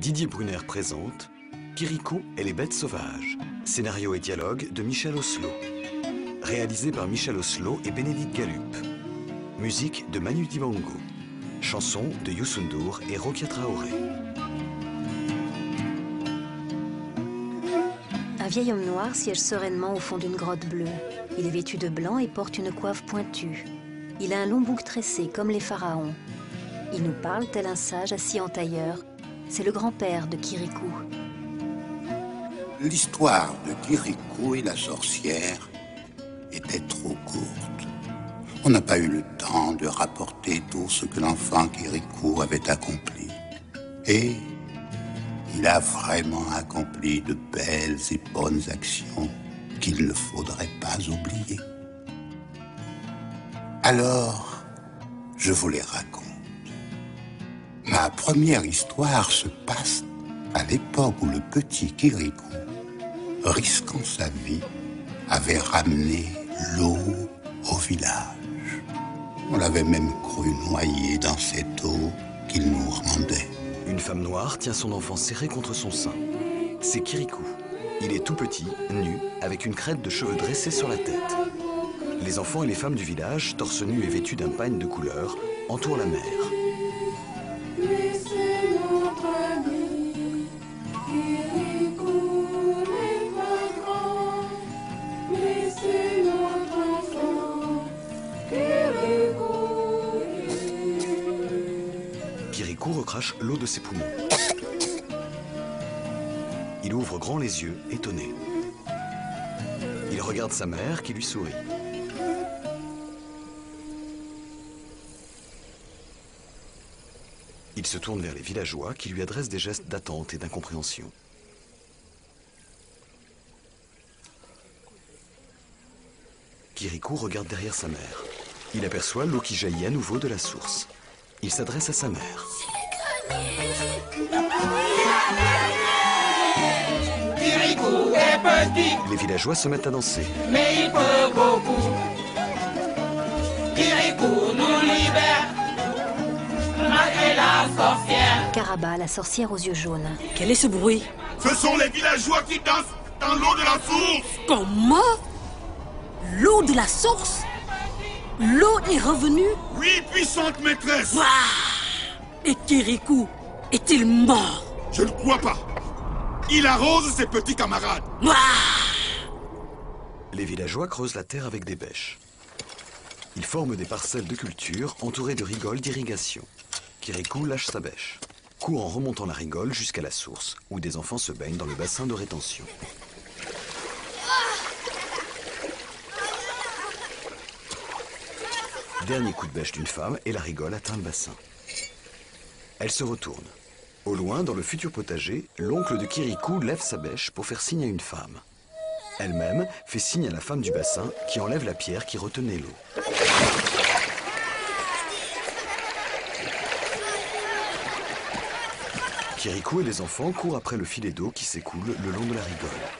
Didier Brunner présente Kirikou et les bêtes sauvages. Scénario et dialogue de Michel Oslo. Réalisé par Michel Oslo et Bénédicte Galup. Musique de Manu Dibango. Chanson de Youssou N'Dour et Rokia Traoré. Un vieil homme noir siège sereinement au fond d'une grotte bleue. Il est vêtu de blanc et porte une coiffe pointue. Il a un long bouc tressé comme les pharaons. Il nous parle tel un sage assis en tailleur. C'est le grand-père de Kirikou. L'histoire de Kirikou et la sorcière était trop courte. On n'a pas eu le temps de rapporter tout ce que l'enfant Kirikou avait accompli. Et il a vraiment accompli de belles et bonnes actions qu'il ne faudrait pas oublier. Alors, je vous les raconte. Ma première histoire se passe à l'époque où le petit Kirikou, risquant sa vie, avait ramené l'eau au village. On l'avait même cru noyé dans cette eau qu'il nous rendait. Une femme noire tient son enfant serré contre son sein. C'est Kirikou. Il est tout petit, nu, avec une crête de cheveux dressés sur la tête. Les enfants et les femmes du village, torse nu et vêtus d'un pagne de couleur, entourent la mère. Grand les yeux, étonné. Il regarde sa mère qui lui sourit. Il se tourne vers les villageois qui lui adressent des gestes d'attente et d'incompréhension. Kirikou regarde derrière sa mère. Il aperçoit l'eau qui jaillit à nouveau de la source. Il s'adresse à sa mère. Kirikou est petit, Les villageois se mettent à danser. mais il peut beaucoup. Kirikou nous libère, malgré la sorcière. Karaba, la sorcière aux yeux jaunes. Quel est ce bruit? Ce sont les villageois qui dansent dans l'eau de la source. Comment? L'eau de la source? L'eau est revenue? Oui, puissante maîtresse. Ouah Et Kirikou est-il mort? Je ne crois pas. Il arrose ses petits camarades. Les villageois creusent la terre avec des bêches. Ils forment des parcelles de culture entourées de rigoles d'irrigation. Kirikou lâche sa bêche, court en remontant la rigole jusqu'à la source, où des enfants se baignent dans le bassin de rétention. Dernier coup de bêche d'une femme et la rigole atteint le bassin. Elle se retourne. Au loin, dans le futur potager, l'oncle de Kirikou lève sa bêche pour faire signe à une femme. Elle-même fait signe à la femme du bassin qui enlève la pierre qui retenait l'eau. Kirikou et les enfants courent après le filet d'eau qui s'écoule le long de la rigole.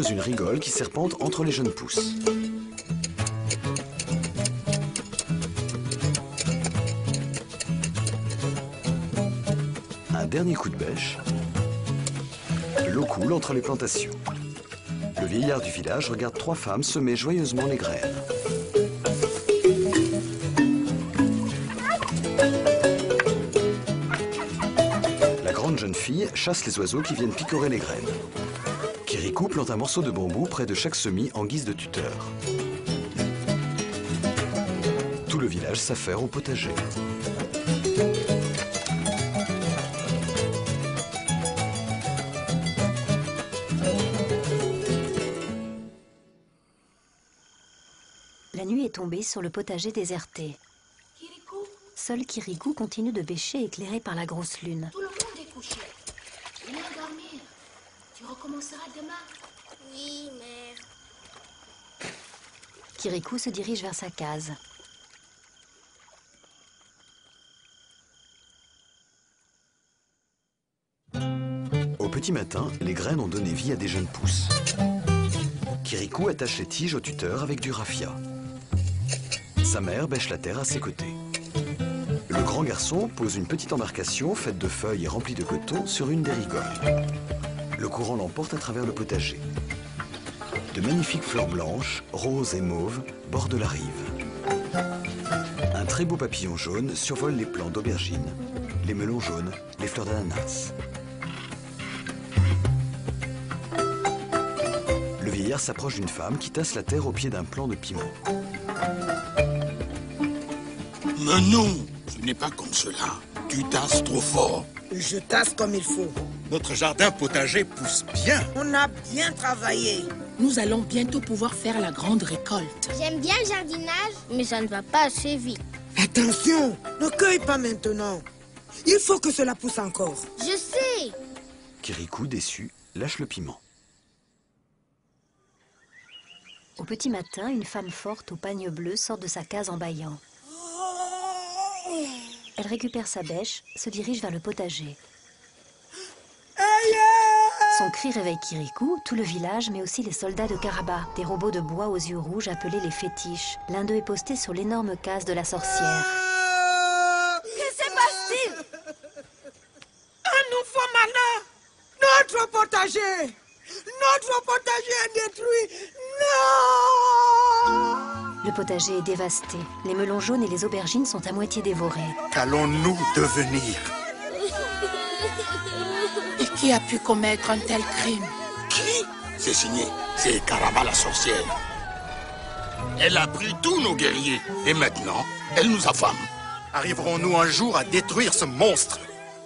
une rigole qui serpente entre les jeunes pousses. Un dernier coup de bêche. L'eau coule entre les plantations. Le vieillard du village regarde trois femmes semer joyeusement les graines. La grande jeune fille chasse les oiseaux qui viennent picorer les graines couple ont un morceau de bambou près de chaque semis en guise de tuteur. Tout le village s'affaire au potager. La nuit est tombée sur le potager déserté. Seul Kirikou continue de bêcher éclairé par la grosse lune. Kirikou se dirige vers sa case. Au petit matin, les graines ont donné vie à des jeunes pousses. Kirikou attache les tiges au tuteur avec du raffia. Sa mère bêche la terre à ses côtés. Le grand garçon pose une petite embarcation faite de feuilles et remplie de coton sur une des rigoles. Le courant l'emporte à travers le potager. De magnifiques fleurs blanches, roses et mauves bordent la rive. Un très beau papillon jaune survole les plants d'aubergine, les melons jaunes, les fleurs d'ananas. Le vieillard s'approche d'une femme qui tasse la terre au pied d'un plant de piment. Mais non, ce n'est pas comme cela. Tu tasses trop fort. Je tasse comme il faut. Notre jardin potager pousse bien. On a bien travaillé. Nous allons bientôt pouvoir faire la grande récolte. J'aime bien le jardinage, mais ça ne va pas assez vite. Attention, ne cueille pas maintenant. Il faut que cela pousse encore. Je sais. Kirikou, déçu, lâche le piment. Au petit matin, une femme forte au pagne bleu sort de sa case en bâillant. Elle récupère sa bêche, se dirige vers le potager. Son cri réveille Kirikou, tout le village, mais aussi les soldats de Karaba, des robots de bois aux yeux rouges appelés les fétiches. L'un d'eux est posté sur l'énorme case de la sorcière. Que se passe-t-il? Un nouveau malheur Notre potager Notre potager est détruit Non Le potager est dévasté. Les melons jaunes et les aubergines sont à moitié dévorés. Qu'allons-nous devenir? Qui a pu commettre un tel crime Qui C'est signé. C'est Karaba la sorcière. Elle a pris tous nos guerriers. Et maintenant, elle nous affame. Arriverons-nous un jour à détruire ce monstre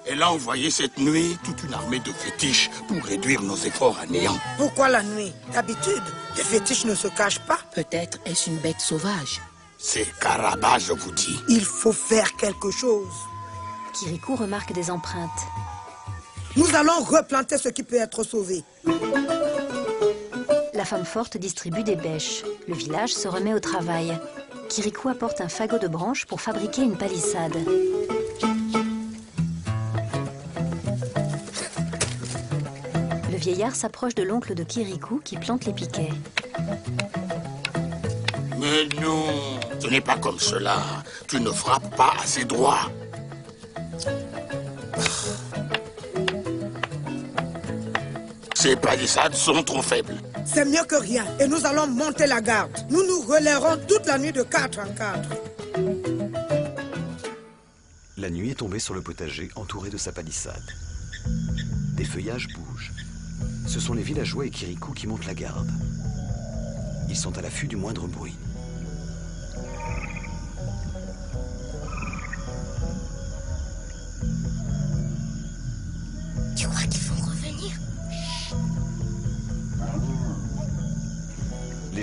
Elle a envoyé cette nuit toute une armée de fétiches pour réduire nos efforts à néant. Pourquoi la nuit D'habitude, les fétiches ne se cachent pas. Peut-être est-ce une bête sauvage. C'est Karaba, je vous dis. Il faut faire quelque chose. Kirikou remarque des empreintes. Nous allons replanter ce qui peut être sauvé. La femme forte distribue des bêches. Le village se remet au travail. Kirikou apporte un fagot de branches pour fabriquer une palissade. Le vieillard s'approche de l'oncle de Kirikou qui plante les piquets. Mais non, ce n'est pas comme cela. Tu ne frappes pas assez droit. Ces palissades sont trop faibles. C'est mieux que rien et nous allons monter la garde. Nous nous relèverons toute la nuit de 4 en 4. La nuit est tombée sur le potager entouré de sa palissade. Des feuillages bougent. Ce sont les villageois et Kirikou qui montent la garde. Ils sont à l'affût du moindre bruit.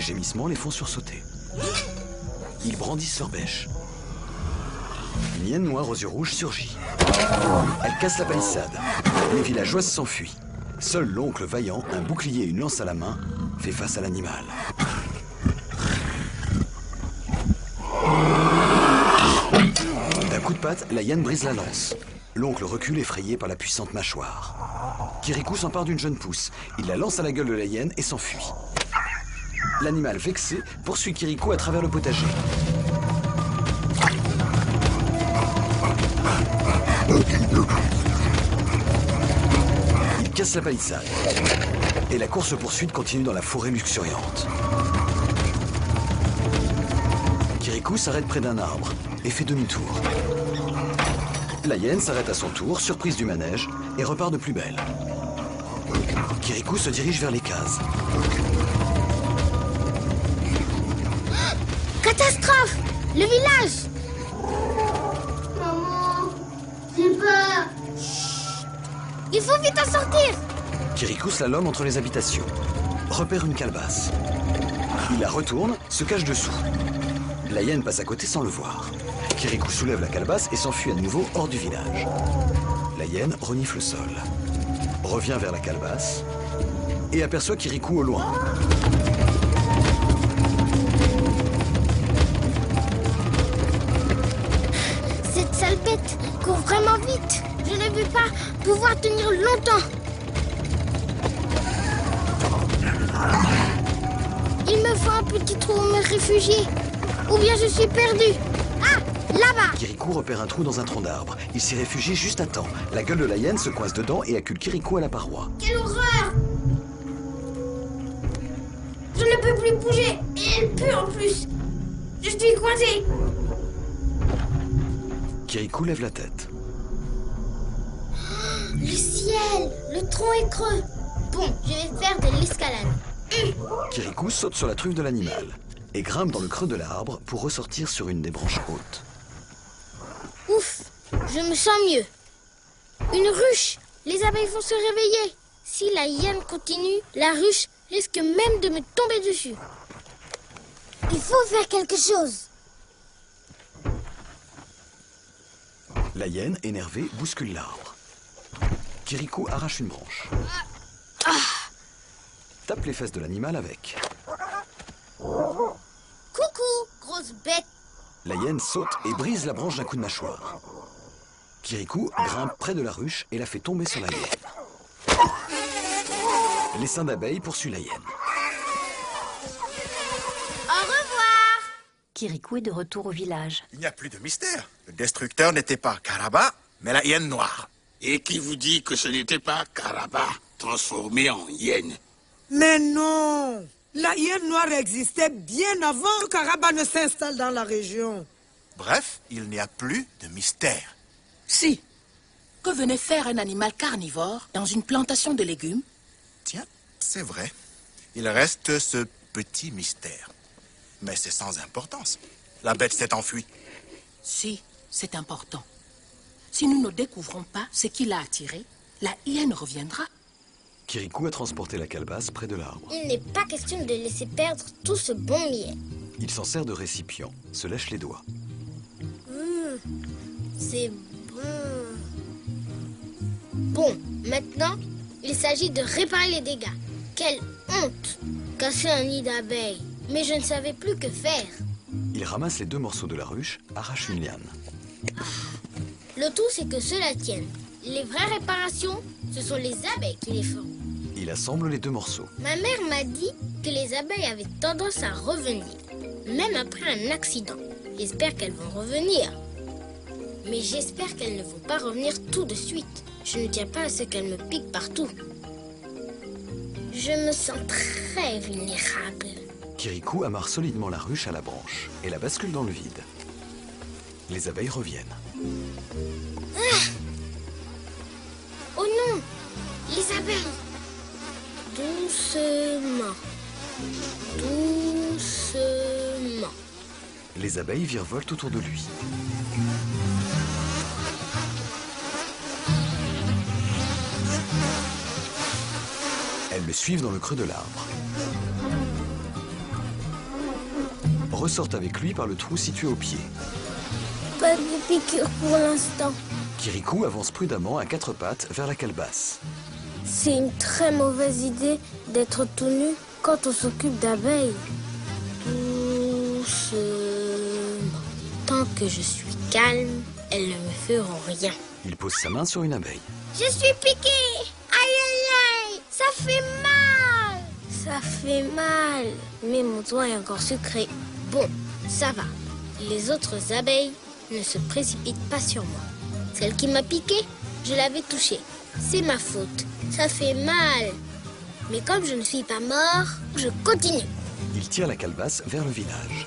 Gémissements les font sursauter. Ils brandissent leur bêche. Une hyène noire aux yeux rouges surgit. Elle casse la palissade. Les villageois s'enfuient. Seul l'oncle vaillant, un bouclier et une lance à la main, fait face à l'animal. D'un coup de patte, la hyène brise la lance. L'oncle recule effrayé par la puissante mâchoire. Kirikou s'empare d'une jeune pousse. Il la lance à la gueule de la hyène et s'enfuit. L'animal vexé poursuit Kirikou à travers le potager. Il casse la palissade. Et la course-poursuite continue dans la forêt luxuriante. Kirikou s'arrête près d'un arbre et fait demi-tour. La hyène s'arrête à son tour, surprise du manège, et repart de plus belle. Kirikou se dirige vers les cases. Catastrophe Le village Maman, j'ai peur. Il faut vite en sortir Kirikou slalom entre les habitations. Repère une calebasse. Il la retourne, se cache dessous. La hyène passe à côté sans le voir. Kirikou soulève la calebasse et s'enfuit à nouveau hors du village. La hyène renifle le sol, revient vers la calebasse et aperçoit Kirikou au loin. Ne vais pas pouvoir tenir longtemps. Il me faut un petit trou où me réfugier. Ou bien je suis perdu. Ah, là-bas. Kirikou repère un trou dans un tronc d'arbre. Il s'y réfugie juste à temps. La gueule de la hyène se coince dedans et accule Kirikou à la paroi. Quelle horreur Je ne peux plus bouger. Et elle pue en plus. Je suis coincé. Kirikou lève la tête. Le ciel, le tronc est creux. Bon, je vais faire de l'escalade. Kirikou saute sur la truffe de l'animal et grimpe dans le creux de l'arbre pour ressortir sur une des branches hautes. Ouf, je me sens mieux. Une ruche Les abeilles vont se réveiller. Si la hyène continue, la ruche risque même de me tomber dessus. Il faut faire quelque chose. La hyène, énervée, bouscule l'arbre. Kirikou arrache une branche. Tape les fesses de l'animal avec. Coucou, grosse bête. La hyène saute et brise la branche d'un coup de mâchoire. Kirikou grimpe près de la ruche et la fait tomber sur la hyène. L'essaim d'abeilles poursuit la hyène. Au revoir. Kirikou est de retour au village. Il n'y a plus de mystère. Le destructeur n'était pas Karaba, mais la hyène noire. Et qui vous dit que ce n'était pas Karaba transformé en hyène Mais non La hyène noire existait bien avant que Karaba ne s'installe dans la région. Bref, il n'y a plus de mystère. Si. Que venait faire un animal carnivore dans une plantation de légumes? Tiens, c'est vrai. Il reste ce petit mystère. Mais c'est sans importance. La bête s'est enfuie. Si, c'est important. Si nous ne découvrons pas ce qui l'a attiré, la hyène reviendra. Kirikou a transporté la calebasse près de l'arbre. Il n'est pas question de laisser perdre tout ce bon miel. Il s'en sert de récipient, se lèche les doigts. Mmh, c'est bon. Bon, maintenant, il s'agit de réparer les dégâts. Quelle honte Casser un nid d'abeilles. Mais je ne savais plus que faire. Il ramasse les deux morceaux de la ruche, arrache une liane. Le tout, c'est que cela tienne. Les vraies réparations, ce sont les abeilles qui les feront. Il assemble les deux morceaux. Ma mère m'a dit que les abeilles avaient tendance à revenir, même après un accident. J'espère qu'elles vont revenir. Mais j'espère qu'elles ne vont pas revenir tout de suite. Je ne tiens pas à ce qu'elles me piquent partout. Je me sens très vulnérable. Kirikou amarre solidement la ruche à la branche et la bascule dans le vide. Les abeilles reviennent. Les abeilles Doucement. Doucement. Les abeilles virevoltent autour de lui. Elles le suivent dans le creux de l'arbre. Ressortent avec lui par le trou situé au pied. Pas de piqûre pour l'instant. Kirikou avance prudemment à quatre pattes vers la calebasse. C'est une très mauvaise idée d'être tout nu quand on s'occupe d'abeilles. Doucement. Tant que je suis calme, elles ne me feront rien. Il pose sa main sur une abeille. Je suis piqué Aïe aïe aïe Ça fait mal Ça fait mal Mais mon doigt est encore sucré. Bon, ça va. Les autres abeilles ne se précipitent pas sur moi. Celle qui m'a piqué, je l'avais touchée. C'est ma faute. Ça fait mal. Mais comme je ne suis pas mort, je continue. Il tire la calebasse vers le village.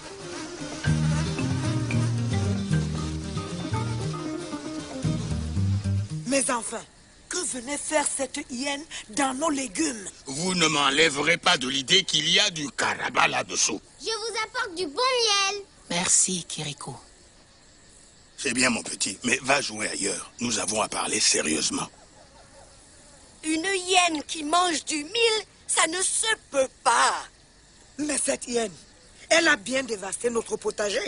Mais enfin, que venait faire cette hyène dans nos légumes? Vous ne m'enlèverez pas de l'idée qu'il y a du caraba là-dessous. Je vous apporte du bon miel. Merci, Kiriko. C'est bien, mon petit, mais va jouer ailleurs. Nous avons à parler sérieusement. Une hyène qui mange du mil, ça ne se peut pas. Mais cette hyène, Elle a bien dévasté notre potager.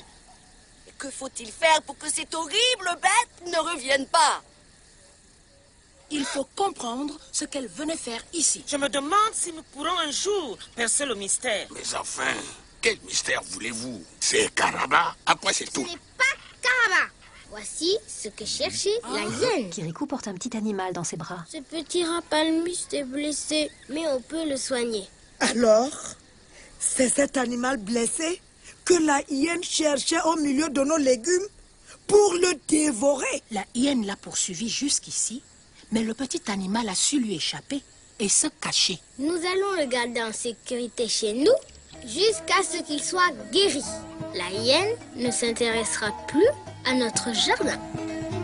Que faut-il faire pour que cette horrible bête ne revienne pas? Il faut comprendre ce qu'elle venait faire ici. Je me demande si nous pourrons un jour percer le mystère. Mais enfin, quel mystère voulez-vous? C'est Caraba Après, c'est tout. Ce n'est pas Caraba. Voici ce que cherchait la hyène. Kirikou porte un petit animal dans ses bras. Ce petit rapalmus est blessé, mais on peut le soigner. Alors, c'est cet animal blessé que la hyène cherchait au milieu de nos légumes pour le dévorer. La hyène l'a poursuivi jusqu'ici, mais le petit animal a su lui échapper et se cacher. Nous allons le garder en sécurité chez nous jusqu'à ce qu'il soit guéri. La hyène ne s'intéressera plus à notre jardin.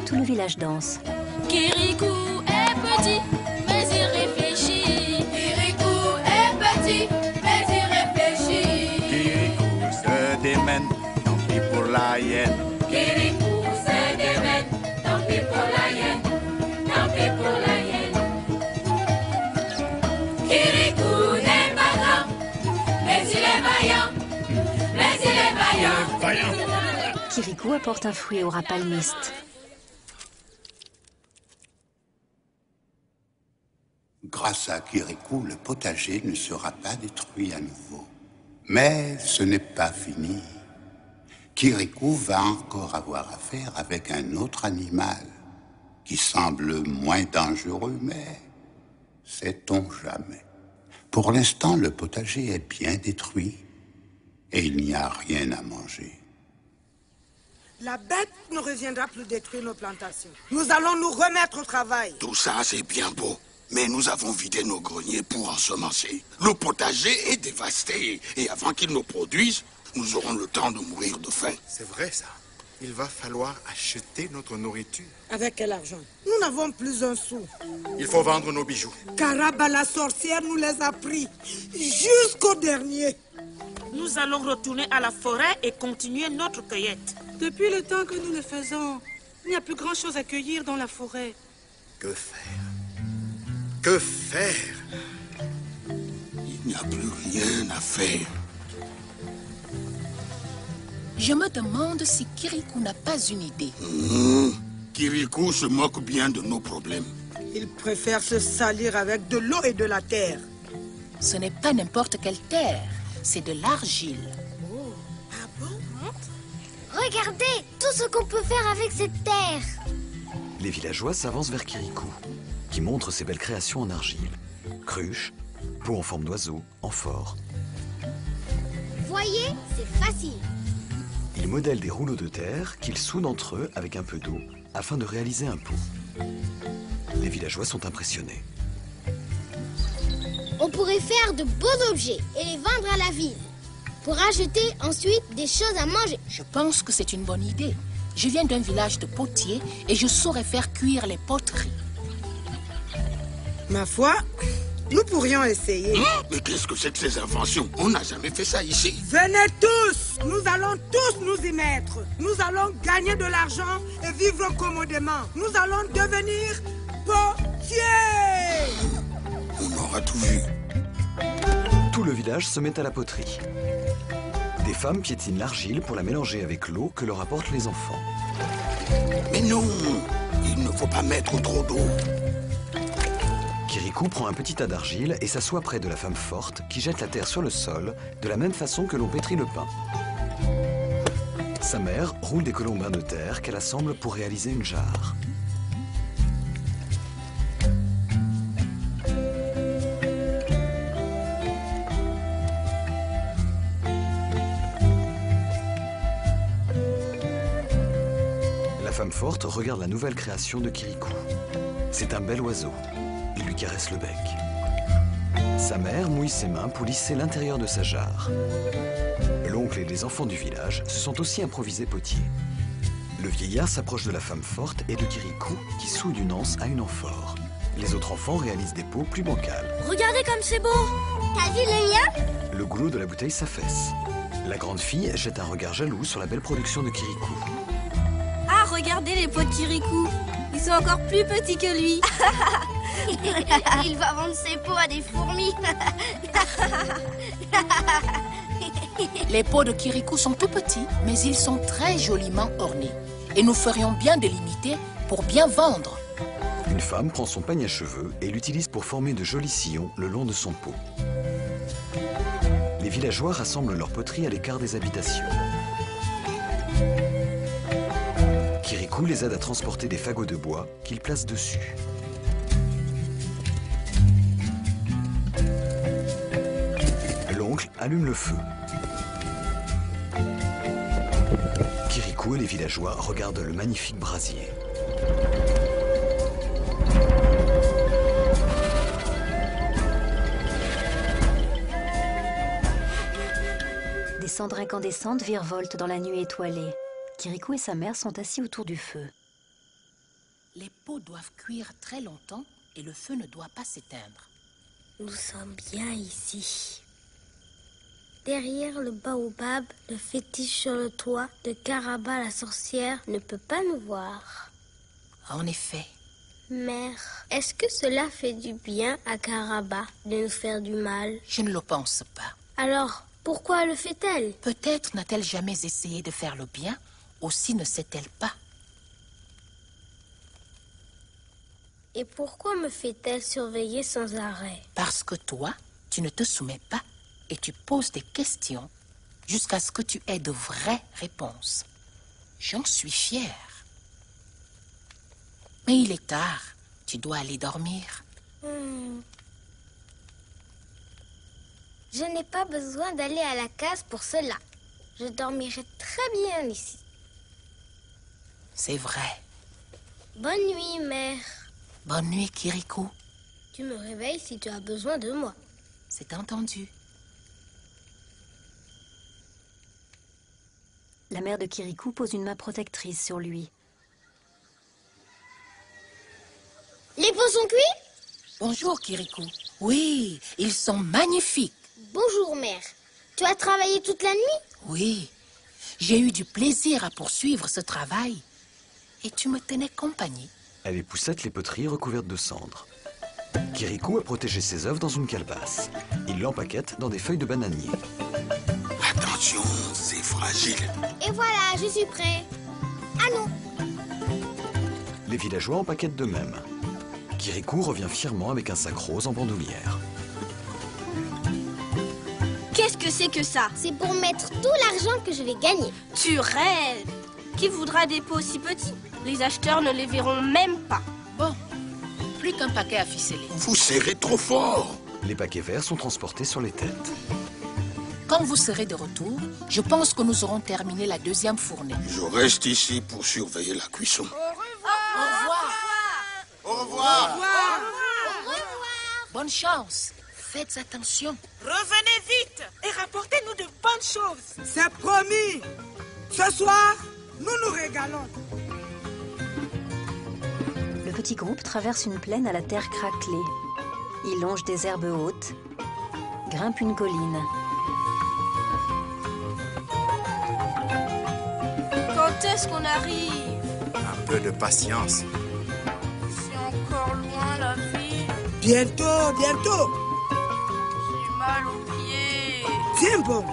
Tout le village danse. Kirikou est petit, mais il réfléchit. Kirikou est petit, mais il réfléchit. Kirikou se démène, tant pis pour la hyène. Apporte un fruit au rapalmiste. Grâce à Kirikou, le potager ne sera pas détruit à nouveau. Mais ce n'est pas fini. Kirikou va encore avoir affaire avec un autre animal qui semble moins dangereux, mais sait-on jamais. Pour l'instant, le potager est bien détruit et il n'y a rien à manger. La bête ne reviendra plus détruire nos plantations. Nous allons nous remettre au travail. Tout ça, c'est bien beau. Mais nous avons vidé nos greniers pour ensemencer. Le potager est dévasté. Et avant qu'il nous produise, nous aurons le temps de mourir de faim. C'est vrai ça. Il va falloir acheter notre nourriture. Avec quel argent? Nous n'avons plus un sou. Il faut vendre nos bijoux. Caraba la sorcière nous les a pris jusqu'au dernier. Nous allons retourner à la forêt et continuer notre cueillette. Depuis le temps que nous le faisons, il n'y a plus grand-chose à cueillir dans la forêt. Que faire? Que faire? Il n'y a plus rien à faire. Je me demande si Kirikou n'a pas une idée. Mmh. Kirikou se moque bien de nos problèmes. Il préfère se salir avec de l'eau et de la terre. Ce n'est pas n'importe quelle terre, c'est de l'argile. Ah bon Regardez tout ce qu'on peut faire avec cette terre. Les villageois s'avancent vers Kirikou, qui montre ses belles créations en argile. Cruches, pots en forme d'oiseau, amphores. Voyez, c'est facile. Ils modèlent des rouleaux de terre qu'ils soudent entre eux avec un peu d'eau afin de réaliser un pot. Les villageois sont impressionnés. On pourrait faire de beaux objets et les vendre à la ville. Pour acheter ensuite des choses à manger. Je pense que c'est une bonne idée. Je viens d'un village de potiers et je saurais faire cuire les poteries. Ma foi, nous pourrions essayer. Hein? Mais qu'est-ce que c'est que ces inventions? On n'a jamais fait ça ici. Venez tous Nous allons tous nous y mettre. Nous allons gagner de l'argent et vivre commodément. Nous allons devenir potiers On aura tout vu. Tout le village se met à la poterie. Des femmes piétinent l'argile pour la mélanger avec l'eau que leur apportent les enfants. Mais non Il ne faut pas mettre trop d'eau. Kirikou prend un petit tas d'argile et s'assoit près de la femme forte qui jette la terre sur le sol de la même façon que l'on pétrit le pain. Sa mère roule des colombins de terre qu'elle assemble pour réaliser une jarre. Femme forte regarde la nouvelle création de Kirikou. C'est un bel oiseau. Il lui caresse le bec. Sa mère mouille ses mains pour lisser l'intérieur de sa jarre. L'oncle et les enfants du village se sont aussi improvisés potiers. Le vieillard s'approche de la femme forte et de Kirikou qui soude une anse à une amphore. Les autres enfants réalisent des pots plus bancales. Regardez comme c'est beau T'as vu le mien Le goulot de la bouteille s'affaisse. La grande fille jette un regard jaloux sur la belle production de Kirikou. Regardez les pots de Kirikou Ils sont encore plus petits que lui Il va vendre ses pots à des fourmis Les pots de Kirikou sont tout petits, mais ils sont très joliment ornés. Et nous ferions bien de l'imiter pour bien vendre. Une femme prend son peigne à cheveux et l'utilise pour former de jolis sillons le long de son pot. Les villageois rassemblent leurs poteries à l'écart des habitations. Kirikou les aide à transporter des fagots de bois qu'ils placent dessus. L'oncle allume le feu. Kirikou et les villageois regardent le magnifique brasier. Des cendres incandescentes virevoltent dans la nuit étoilée. Kirikou et sa mère sont assis autour du feu. Les pots doivent cuire très longtemps et le feu ne doit pas s'éteindre. Nous sommes bien ici. Derrière le baobab, le fétiche sur le toit de Caraba la sorcière ne peut pas nous voir. En effet, Mère, est-ce que cela fait du bien à Caraba de nous faire du mal? Je ne le pense pas. Alors, pourquoi le fait-elle? Peut-être n'a-t-elle jamais essayé de faire le bien, aussi ne sait-elle pas. Et pourquoi me fait-elle surveiller sans arrêt? Parce que toi, tu ne te soumets pas et tu poses des questions jusqu'à ce que tu aies de vraies réponses. J'en suis fière. Mais il est tard. Tu dois aller dormir. Hmm. Je n'ai pas besoin d'aller à la case pour cela. Je dormirai très bien ici. C'est vrai. Bonne nuit, mère. Bonne nuit, Kirikou. Tu me réveilles si tu as besoin de moi. C'est entendu. La mère de Kirikou pose une main protectrice sur lui. Les pots sont cuits? Bonjour, Kirikou. Oui, ils sont magnifiques. Bonjour, mère. Tu as travaillé toute la nuit? Oui, j'ai eu du plaisir à poursuivre ce travail. Et tu me tenais compagnie. Elle époussette les poteries recouvertes de cendres. Kirikou a protégé ses œuvres dans une calebasse. Il l'empaquette dans des feuilles de bananier. Attention, c'est fragile. Et voilà, je suis prêt. Non Les villageois empaquettent de même. Kirikou revient fièrement avec un sac rose en bandoulière. Qu'est-ce que c'est que ça? C'est pour mettre tout l'argent que je vais gagner. Tu rêves Qui voudra des pots si petits? Les acheteurs ne les verront même pas. Bon, plus qu'un paquet à ficeler. Vous serrez trop fort. Les paquets verts sont transportés sur les têtes. Quand vous serez de retour, je pense que nous aurons terminé la deuxième fournée. Je reste ici pour surveiller la cuisson. Au revoir. Au revoir. Bonne chance. Faites attention. Revenez vite et rapportez-nous de bonnes choses. C'est promis. Ce soir, nous nous régalons. Le petit groupe traverse une plaine à la terre craquelée. Il longe des herbes hautes, grimpe une colline. Quand est-ce qu'on arrive? Un peu de patience. C'est encore loin la ville. Bientôt, bientôt. J'ai mal aux pieds. Tiens bon,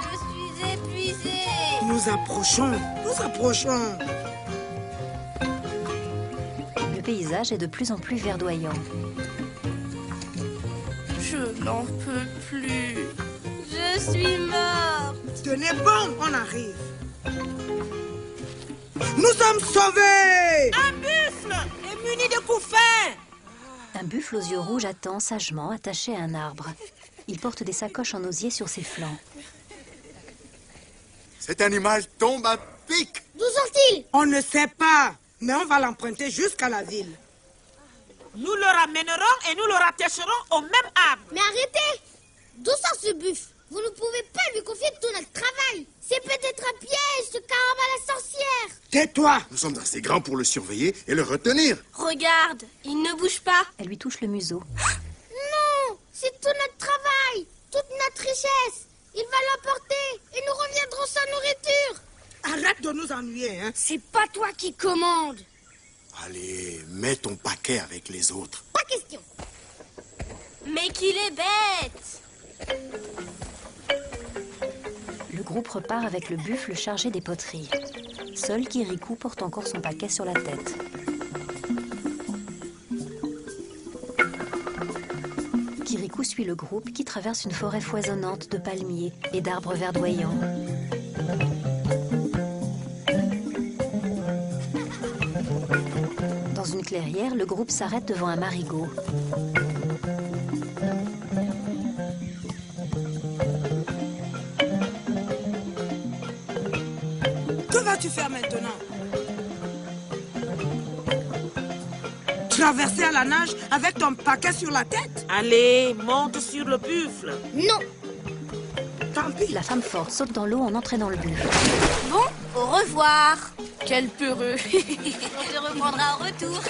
Je suis épuisée. nous approchons, nous approchons. Le paysage est de plus en plus verdoyant. Je n'en peux plus. Je suis morte. Tenez bon, on arrive. Nous sommes sauvés. Un buffle est muni de couffins. Un buffle aux yeux rouges attend sagement attaché à un arbre. Il porte des sacoches en osier sur ses flancs. Cet animal tombe à pic. D'où sort-il? On ne sait pas, mais on va l'emprunter jusqu'à la ville. Nous le ramènerons et nous le rattacherons au même arbre. Mais arrêtez D'où sort ce buffle Vous ne pouvez pas lui confier tout notre travail. C'est peut-être un piège, ce caraba la sorcière. Tais-toi. Nous sommes assez grands pour le surveiller et le retenir. Regarde, il ne bouge pas. Elle lui touche le museau. Non C'est tout notre travail, toute notre richesse. Il va l'emporter et nous reviendrons sans nourriture. Arrête de nous ennuyer, hein. C'est pas toi qui commande. Allez, mets ton paquet avec les autres. Pas question. Mais qu'il est bête. Le groupe repart avec le buffle chargé des poteries. Seul Kirikou porte encore son paquet sur la tête. Kirikou suit le groupe qui traverse une forêt foisonnante de palmiers et d'arbres verdoyants. Une clairière, le groupe s'arrête devant un marigot. Que vas-tu faire maintenant? Traverser à la nage avec ton paquet sur la tête? Allez, monte sur le buffle. Non Tant pis. La femme forte saute dans l'eau en entraînant le buffle. Bon, au revoir. Quel peureux. On te reprendra en retour.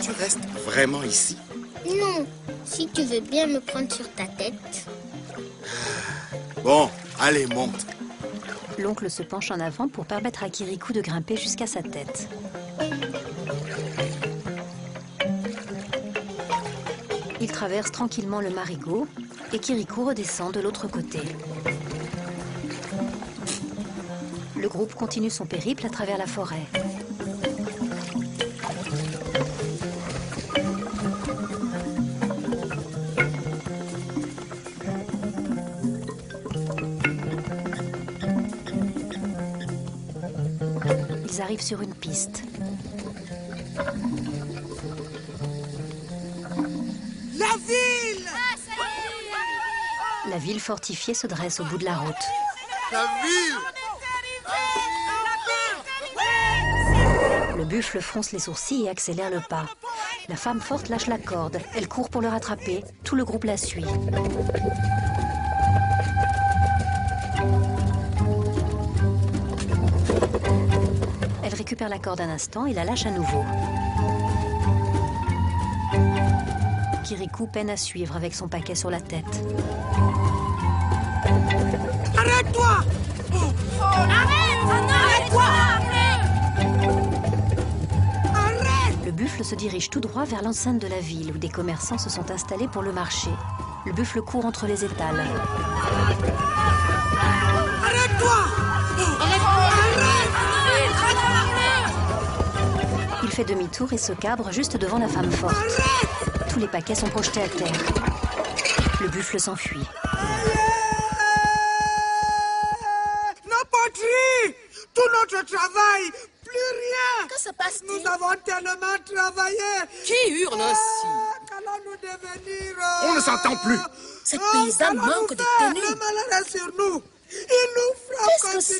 Tu restes vraiment ici? Non. Si tu veux bien me prendre sur ta tête. Bon, allez, monte. L'oncle se penche en avant pour permettre à Kirikou de grimper jusqu'à sa tête. Il traverse tranquillement le marigot et Kirikou redescend de l'autre côté. Le groupe continue son périple à travers la forêt. Sur une piste. La ville La ville fortifiée se dresse au bout de la route. La ville Le buffle fronce les sourcils et accélère le pas. La femme forte lâche la corde. Elle court pour le rattraper. Tout le groupe la suit. Récupère la corde un instant et la lâche à nouveau. Kirikou peine à suivre avec son paquet sur la tête. Arrête-toi Arrête-toi Le buffle se dirige tout droit vers l'enceinte de la ville où des commerçants se sont installés pour le marché. Le buffle court entre les étals. Fait demi-tour et se cabre juste devant la femme forte. Tous les paquets sont projetés à terre. Le buffle s'enfuit. Nos poteries Tout notre travail Plus rien Que se passe-t-il? Nous avons tellement travaillé Qui hurle ainsi? Ah, Qu'allons-nous devenir On ne s'entend plus. Cette Ah, paysanne manque de tenue. Le malheur est sur nous Il nous frappe Qu'est-ce que c'est?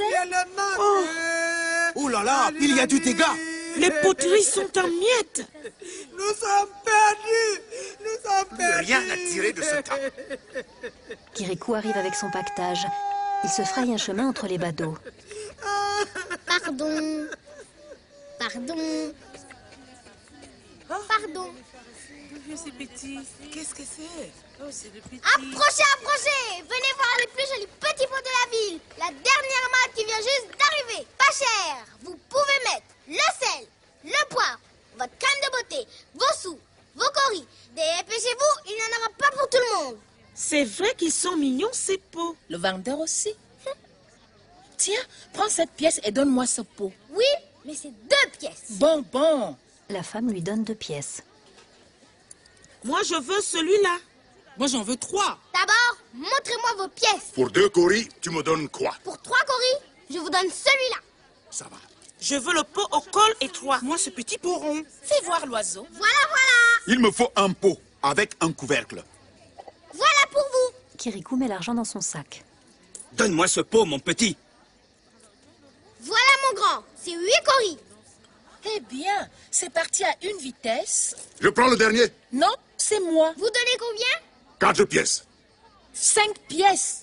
Oh là là, il y a du dégât. Les poteries sont en miettes. Nous sommes perdus Nous sommes perdus Rien à tirer de ce tas. Kirikou arrive avec son pactage. Il se fraye un chemin entre les badauds. Pardon. Pardon. Pardon. C'est petit. Qu'est-ce que c'est? Oh, c'est le petit. Approchez, approchez Venez voir les plus jolis petits pots de la ville. La dernière marque qui vient juste d'arriver. Pas cher. Vous pouvez mettre le sel, le poivre, votre crème de beauté, vos sous, vos coris. Dépêchez-vous, il n'y en aura pas pour tout le monde. C'est vrai qu'ils sont mignons, ces pots. Le vendeur aussi. Tiens, prends cette pièce et donne-moi ce pot. Oui, mais c'est deux pièces. Bon, bon. La femme lui donne deux pièces. Moi, je veux celui-là. Moi, j'en veux trois. D'abord, montrez-moi vos pièces. Pour deux coris, tu me donnes quoi? Pour trois coris, je vous donne celui-là. Ça va. Je veux le pot au col étroit. Moi, ce petit pot rond. Fais voir l'oiseau. Voilà, voilà. Il me faut un pot avec un couvercle. Voilà pour vous. Kirikou met l'argent dans son sac. Donne-moi ce pot, mon petit. Voilà mon grand. C'est huit coris. Eh bien, c'est parti à une vitesse. Je prends le dernier. Non, c'est moi. Vous donnez combien? Quatre pièces. Cinq pièces.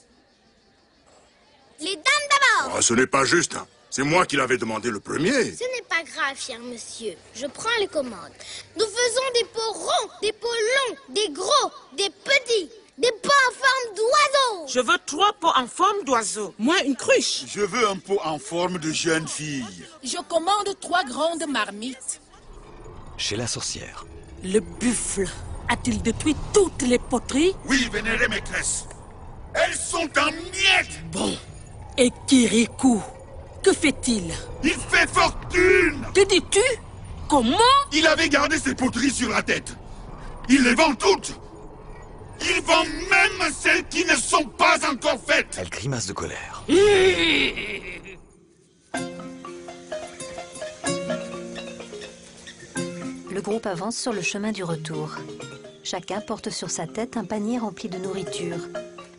Les dames d'abord. Ah, ce n'est pas juste. C'est moi qui l'avais demandé le premier. Ce n'est pas grave, cher monsieur. Je prends les commandes. Nous faisons des pots ronds, des pots longs, des gros, des petits, des pots en forme d'oiseau. Je veux trois pots en forme d'oiseau. Moi, une cruche. Je veux un pot en forme de jeune fille. Je commande trois grandes marmites. Chez la sorcière. Le buffle. A-t-il détruit toutes les poteries? Oui, vénérée maîtresse. Elles sont en miettes Bon. Et Kirikou Que fait-il Il fait fortune Que dis-tu Comment Il avait gardé ses poteries sur la tête. Il les vend toutes Il vend même celles qui ne sont pas encore faites Elle grimace de colère. Le groupe avance sur le chemin du retour. Chacun porte sur sa tête un panier rempli de nourriture.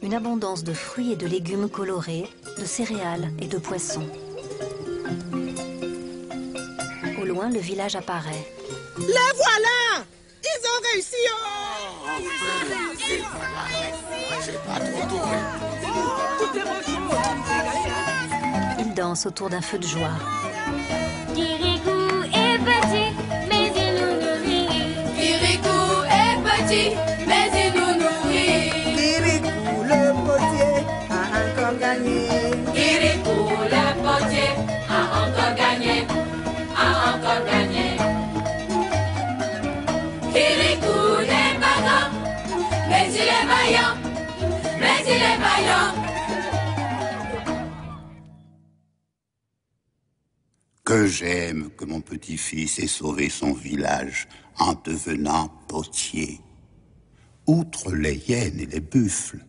Une abondance de fruits et de légumes colorés, de céréales et de poissons. Loin, le village apparaît. Les voilà Ils ont réussi oh Ils dansent autour d'un feu de joie. Kirikou est petit, mais il nous nourrit. Kirikou est petit, mais il nous nourrit. Kirikou le potier a encore gagné. Que j'aime que mon petit-fils ait sauvé son village en devenant potier. Outre les hyènes et les buffles,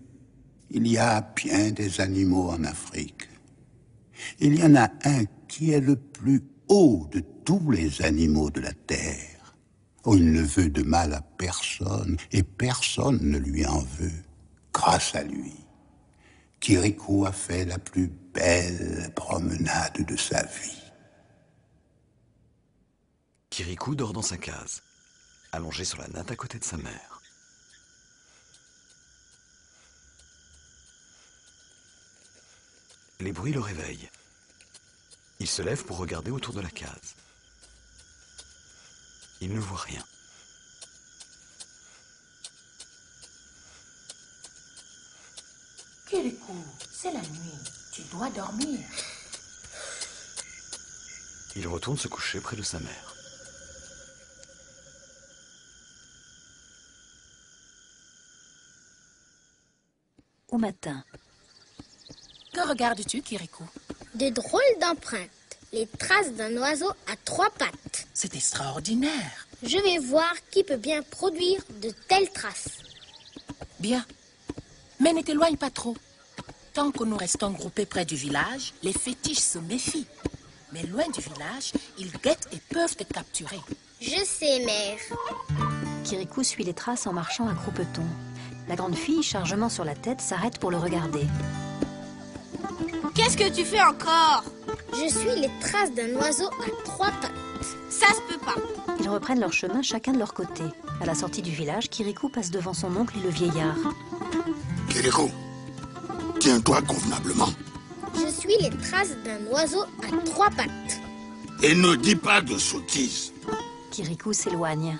il y a bien des animaux en Afrique. Il y en a un qui est le plus haut de tous les animaux de la terre. Oh, il ne veut de mal à personne et personne ne lui en veut. Grâce à lui, Kirikou a fait la plus belle promenade de sa vie. Kirikou dort dans sa case, allongé sur la natte à côté de sa mère. Les bruits le réveillent. Il se lève pour regarder autour de la case. Il ne voit rien. Kirikou, c'est la nuit. Tu dois dormir. Il retourne se coucher près de sa mère. Au matin, Que regardes-tu, Kirikou De drôles d'empreintes. Les traces d'un oiseau à trois pattes. C'est extraordinaire. Je vais voir qui peut bien produire de telles traces. Bien. Mais ne t'éloigne pas trop. Tant que nous restons groupés près du village, les fétiches se méfient. Mais loin du village, ils guettent et peuvent te capturer. Je sais, mère. Kirikou suit les traces en marchant à croupeton. La grande fille, chargement sur la tête, s'arrête pour le regarder. Qu'est-ce que tu fais encore? Je suis les traces d'un oiseau à trois pattes. Ça se peut pas. Ils reprennent leur chemin chacun de leur côté. À la sortie du village, Kirikou passe devant son oncle et le vieillard. Kirikou, tiens-toi convenablement. Je suis les traces d'un oiseau à trois pattes. Et ne dis pas de sottises. Kirikou s'éloigne.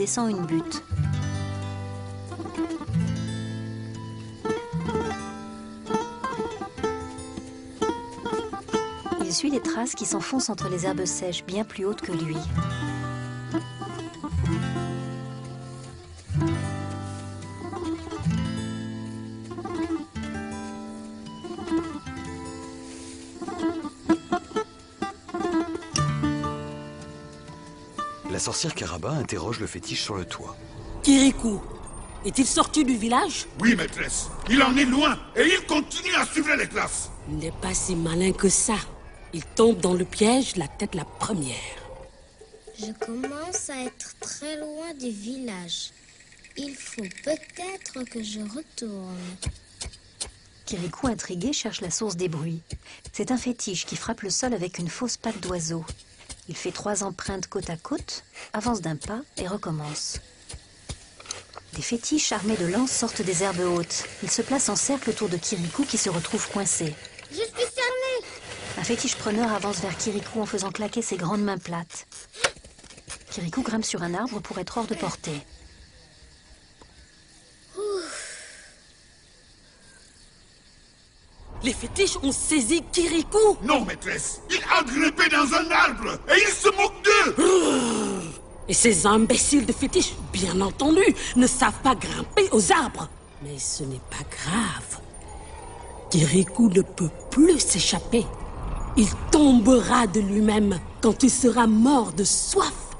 Descend une butte. Il suit les traces qui s'enfoncent entre les herbes sèches bien plus hautes que lui. Sorcière Caraba interroge le fétiche sur le toit. Kirikou, est-il sorti du village? Oui, maîtresse. Il en est loin et il continue à suivre les classes. Il n'est pas si malin que ça. Il tombe dans le piège la tête la première. Je commence à être très loin du village. Il faut peut-être que je retourne. Kirikou, intrigué, cherche la source des bruits. C'est un fétiche qui frappe le sol avec une fausse patte d'oiseau. Il fait trois empreintes côte à côte, avance d'un pas et recommence. Des fétiches armés de lances sortent des herbes hautes. Ils se placent en cercle autour de Kirikou qui se retrouve coincé. Je suis cerné. Un fétiche preneur avance vers Kirikou en faisant claquer ses grandes mains plates. Kirikou grimpe sur un arbre pour être hors de portée. Les fétiches ont saisi Kirikou Non, maîtresse Il a grimpé dans un arbre et il se moque d'eux Et ces imbéciles de fétiches, bien entendu, ne savent pas grimper aux arbres. Mais ce n'est pas grave. Kirikou ne peut plus s'échapper. Il tombera de lui-même quand il sera mort de soif,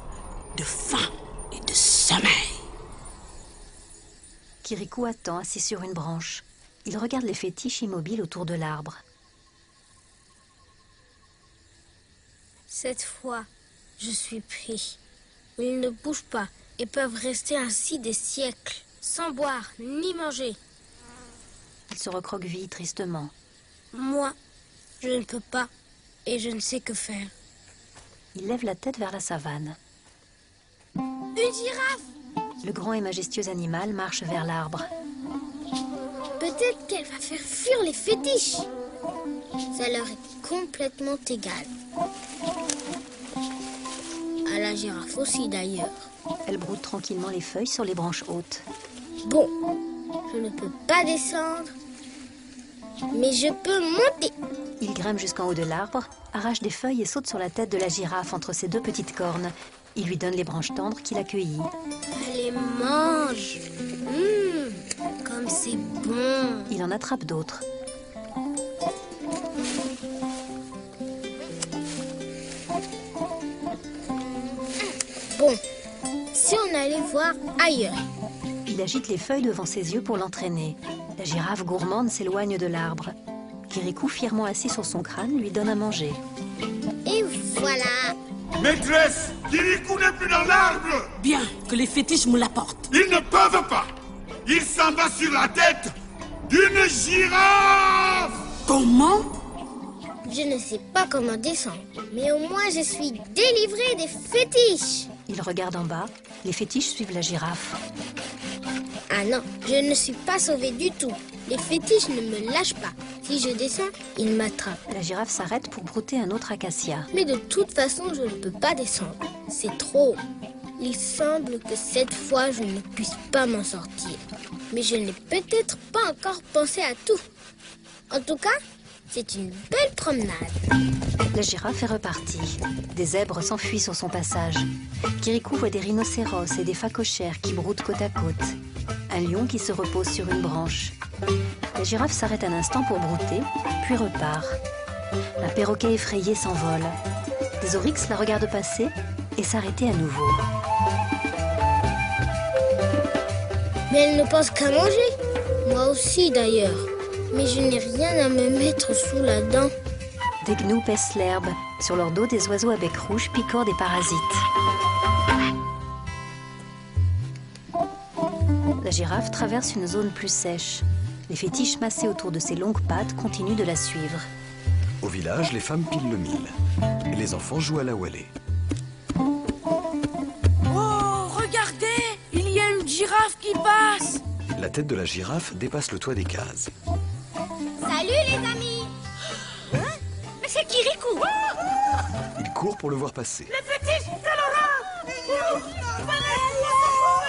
de faim et de sommeil. Kirikou attend assis sur une branche. Il regarde les fétiches immobiles autour de l'arbre. Cette fois, je suis pris. Ils ne bougent pas et peuvent rester ainsi des siècles, sans boire ni manger. Il se recroqueville tristement. Moi, je ne peux pas et je ne sais que faire. Il lève la tête vers la savane. Une girafe Le grand et majestueux animal marche vers l'arbre. Peut-être qu'elle va faire fuir les fétiches. Ça leur est complètement égal. À la girafe aussi d'ailleurs. Elle broute tranquillement les feuilles sur les branches hautes. Bon, je ne peux pas descendre, mais je peux monter. Il grimpe jusqu'en haut de l'arbre, arrache des feuilles et saute sur la tête de la girafe entre ses deux petites cornes. Il lui donne les branches tendres qu'il accueillit. Elle les mange. Il en attrape d'autres. Bon, si on allait voir ailleurs. Il agite les feuilles devant ses yeux pour l'entraîner. La girafe gourmande s'éloigne de l'arbre. Kirikou, fièrement assis sur son crâne, lui donne à manger. Et voilà. Maîtresse Kirikou n'est plus dans l'arbre Bien, que les fétiches me l'apportent. Ils ne peuvent pas Il s'en va sur la tête d'une girafe Comment? Je ne sais pas comment descendre, mais au moins je suis délivrée des fétiches. Il regarde en bas. Les fétiches suivent la girafe. Ah non, je ne suis pas sauvée du tout. Les fétiches ne me lâchent pas. Si je descends, ils m'attrapent. La girafe s'arrête pour brouter un autre acacia. Mais de toute façon, je ne peux pas descendre. C'est trop. Il semble que cette fois, je ne puisse pas m'en sortir. Mais je n'ai peut-être pas encore pensé à tout. En tout cas, c'est une belle promenade. La girafe est repartie. Des zèbres s'enfuient sur son passage. Kirikou voit des rhinocéros et des phacochères qui broutent côte à côte. Un lion qui se repose sur une branche. La girafe s'arrête un instant pour brouter, puis repart. Un perroquet effrayé s'envole. Des oryx la regardent passer et s'arrêter à nouveau. Mais elle ne pense qu'à manger. Moi aussi d'ailleurs. Mais je n'ai rien à me mettre sous la dent. Des gnous paissent l'herbe. Sur leur dos, des oiseaux à bec rouge picorent des parasites. La girafe traverse une zone plus sèche. Les fétiches massés autour de ses longues pattes continuent de la suivre. Au village, les femmes pilent le mil. Et les enfants jouent à la Wallet. La tête de la girafe dépasse le toit des cases. Salut les amis Hein? Mais c'est Kirikou Il court pour le voir passer. C'est Laurent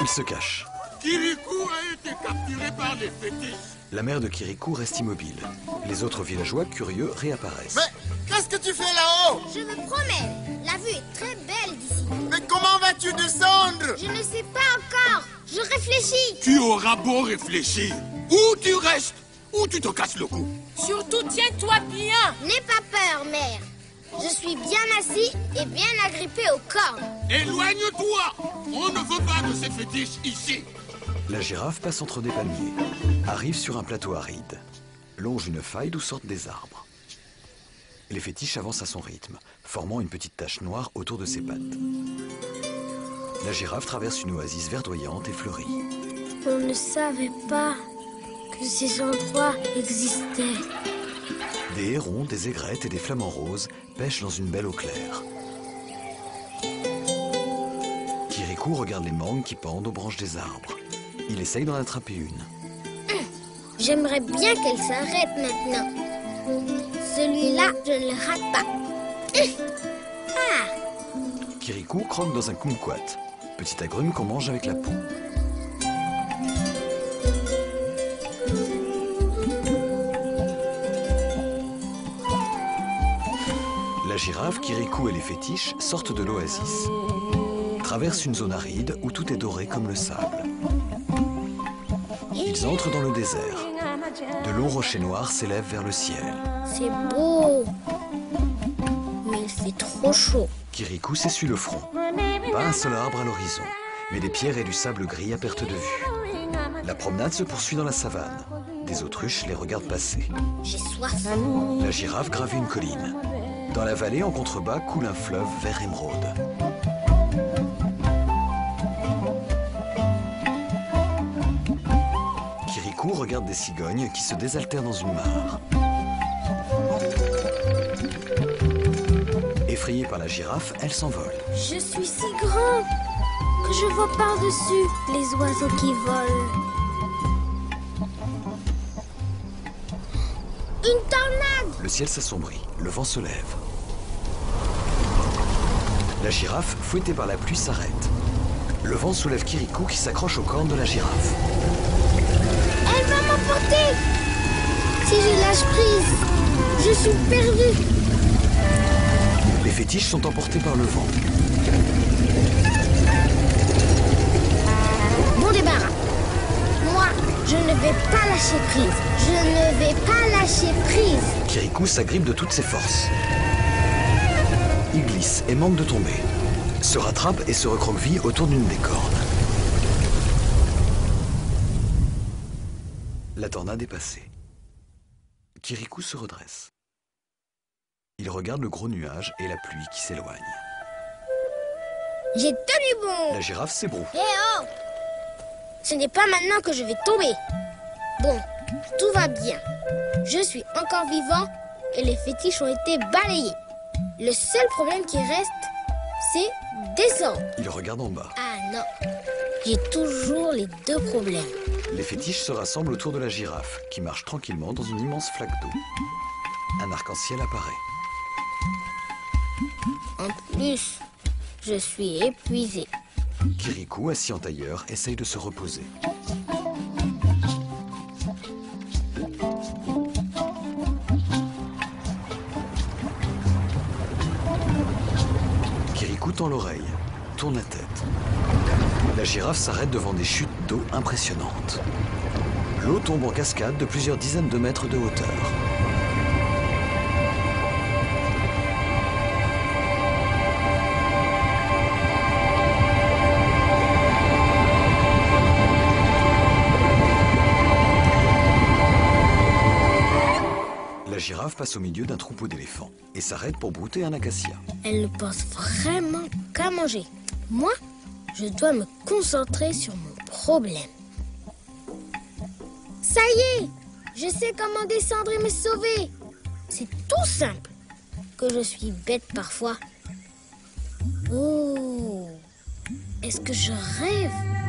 Il se cache. Kirikou a été capturé par les fétiches. La mère de Kirikou reste immobile. Les autres villageois, curieux, réapparaissent. Mais qu'est-ce que tu fais là-haut? Je me promène. La vue est très belle d'ici. Mais comment vas-tu descendre? Je ne sais pas encore. Je réfléchis. Tu auras beau réfléchir. Où tu restes Ou tu te casses le cou Surtout, tiens-toi bien N'aie pas peur, mère. Je suis bien assis et bien agrippé au corps. Éloigne-toi On ne veut pas de ces fétiches ici. La girafe passe entre des palmiers, arrive sur un plateau aride, longe une faille d'où sortent des arbres. Les fétiches avancent à son rythme, formant une petite tache noire autour de ses pattes. La girafe traverse une oasis verdoyante et fleurie. On ne savait pas que ces endroits existaient. Des hérons, des aigrettes et des flamants roses pêchent dans une belle eau claire. Kirikou regarde les mangues qui pendent aux branches des arbres. Il essaye d'en attraper une. J'aimerais bien qu'elle s'arrête maintenant. Celui-là, je ne le rate pas. Ah Kirikou croque dans un kumquat, petite agrume qu'on mange avec la peau. La girafe, Kirikou et les fétiches sortent de l'oasis, traversent une zone aride où tout est doré comme le sable. Ils entrent dans le désert. De longs rochers noirs s'élèvent vers le ciel. C'est beau, mais il fait trop chaud. Kirikou s'essuie le front. Pas un seul arbre à l'horizon, mais des pierres et du sable gris à perte de vue. La promenade se poursuit dans la savane. Des autruches les regardent passer. J'ai soif. La girafe gravit une colline. Dans la vallée, en contrebas, coule un fleuve vert émeraude. Kirikou regarde des cigognes qui se désaltèrent dans une mare. Effrayée par la girafe, elle s'envole. Je suis si grand que je vois par-dessus les oiseaux qui volent. Une tornade Le ciel s'assombrit, le vent se lève. La girafe, fouettée par la pluie, s'arrête. Le vent soulève Kirikou qui s'accroche aux cornes de la girafe. Elle va m'emporter Si je lâche prise, je suis perdue. Les fétiches sont emportés par le vent. Bon débarras. Moi, je ne vais pas lâcher prise. Je ne vais pas lâcher prise. Kirikou s'agrippe de toutes ses forces. Il glisse et manque de tomber. Se rattrape et se recroqueville autour d'une des cornes. La tornade est passée. Kirikou se redresse. Il regarde le gros nuage et la pluie qui s'éloigne. J'ai tenu bon. La girafe s'ébroue. Eh oh Ce n'est pas maintenant que je vais tomber. Bon, tout va bien. Je suis encore vivant et les fétiches ont été balayés. Le seul problème qui reste, c'est descendre. Il regarde en bas. Ah non, j'ai toujours les deux problèmes. Les fétiches se rassemblent autour de la girafe, qui marche tranquillement dans une immense flaque d'eau. Un arc-en-ciel apparaît. En plus, je suis épuisé. Kirikou, assis en tailleur, essaye de se reposer. Kirikou tend l'oreille, tourne la tête. La girafe s'arrête devant des chutes d'eau impressionnantes. L'eau tombe en cascade de plusieurs dizaines de mètres de hauteur. Passe au milieu d'un troupeau d'éléphants et s'arrête pour brouter un acacia. Elle ne pense vraiment qu'à manger. Moi, je dois me concentrer sur mon problème. Ça y est, je sais comment descendre et me sauver. C'est tout simple. Que je suis bête parfois. Oh, est-ce que je rêve?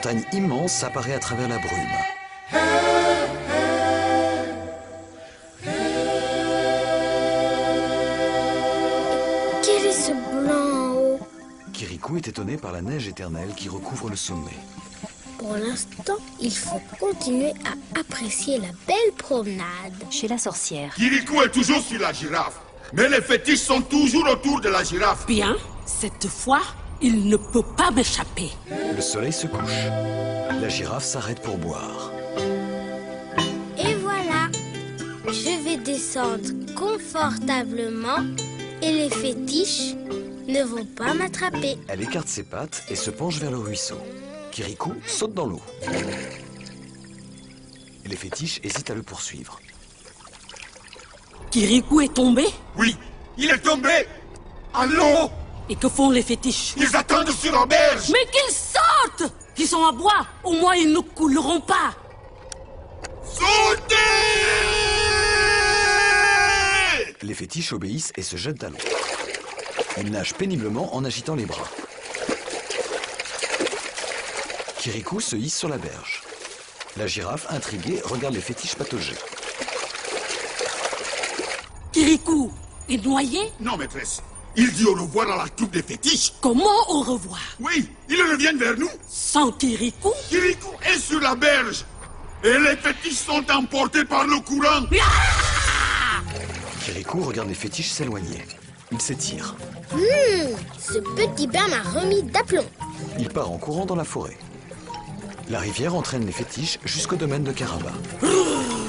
Montagne immense apparaît à travers la brume. Quel est ce blanc en haut Kirikou est étonné par la neige éternelle qui recouvre le sommet. Pour l'instant, il faut continuer à apprécier la belle promenade. Chez la sorcière. Kirikou est toujours sur la girafe. Mais les fétiches sont toujours autour de la girafe. Bien, cette fois, il ne peut pas m'échapper. Le soleil se couche. La girafe s'arrête pour boire. Et voilà, je vais descendre confortablement et les fétiches ne vont pas m'attraper. Elle écarte ses pattes et se penche vers le ruisseau. Kirikou saute dans l'eau. Les fétiches hésitent à le poursuivre. Kirikou est tombé? Oui, il est tombé Allons Et que font les fétiches Ils attendent sur l'auberge Mais qu'ils sortent Ils sont à bois, au moins ils ne couleront pas. Sautez Les fétiches obéissent et se jettent à l'eau. Ils nagent péniblement en agitant les bras. Kirikou se hisse sur la berge. La girafe, intriguée, regarde les fétiches patauger. Kirikou est noyé? Non, maîtresse. Il dit au revoir à la troupe des fétiches. Comment au revoir? Oui, ils reviennent vers nous. Sans Kirikou? Kirikou est sur la berge. Et les fétiches sont emportés par le courant. Kirikou regarde les fétiches s'éloigner. Il s'étire. Hum, ce petit bain m'a remis d'aplomb. Il part en courant dans la forêt. La rivière entraîne les fétiches jusqu'au domaine de Karaba.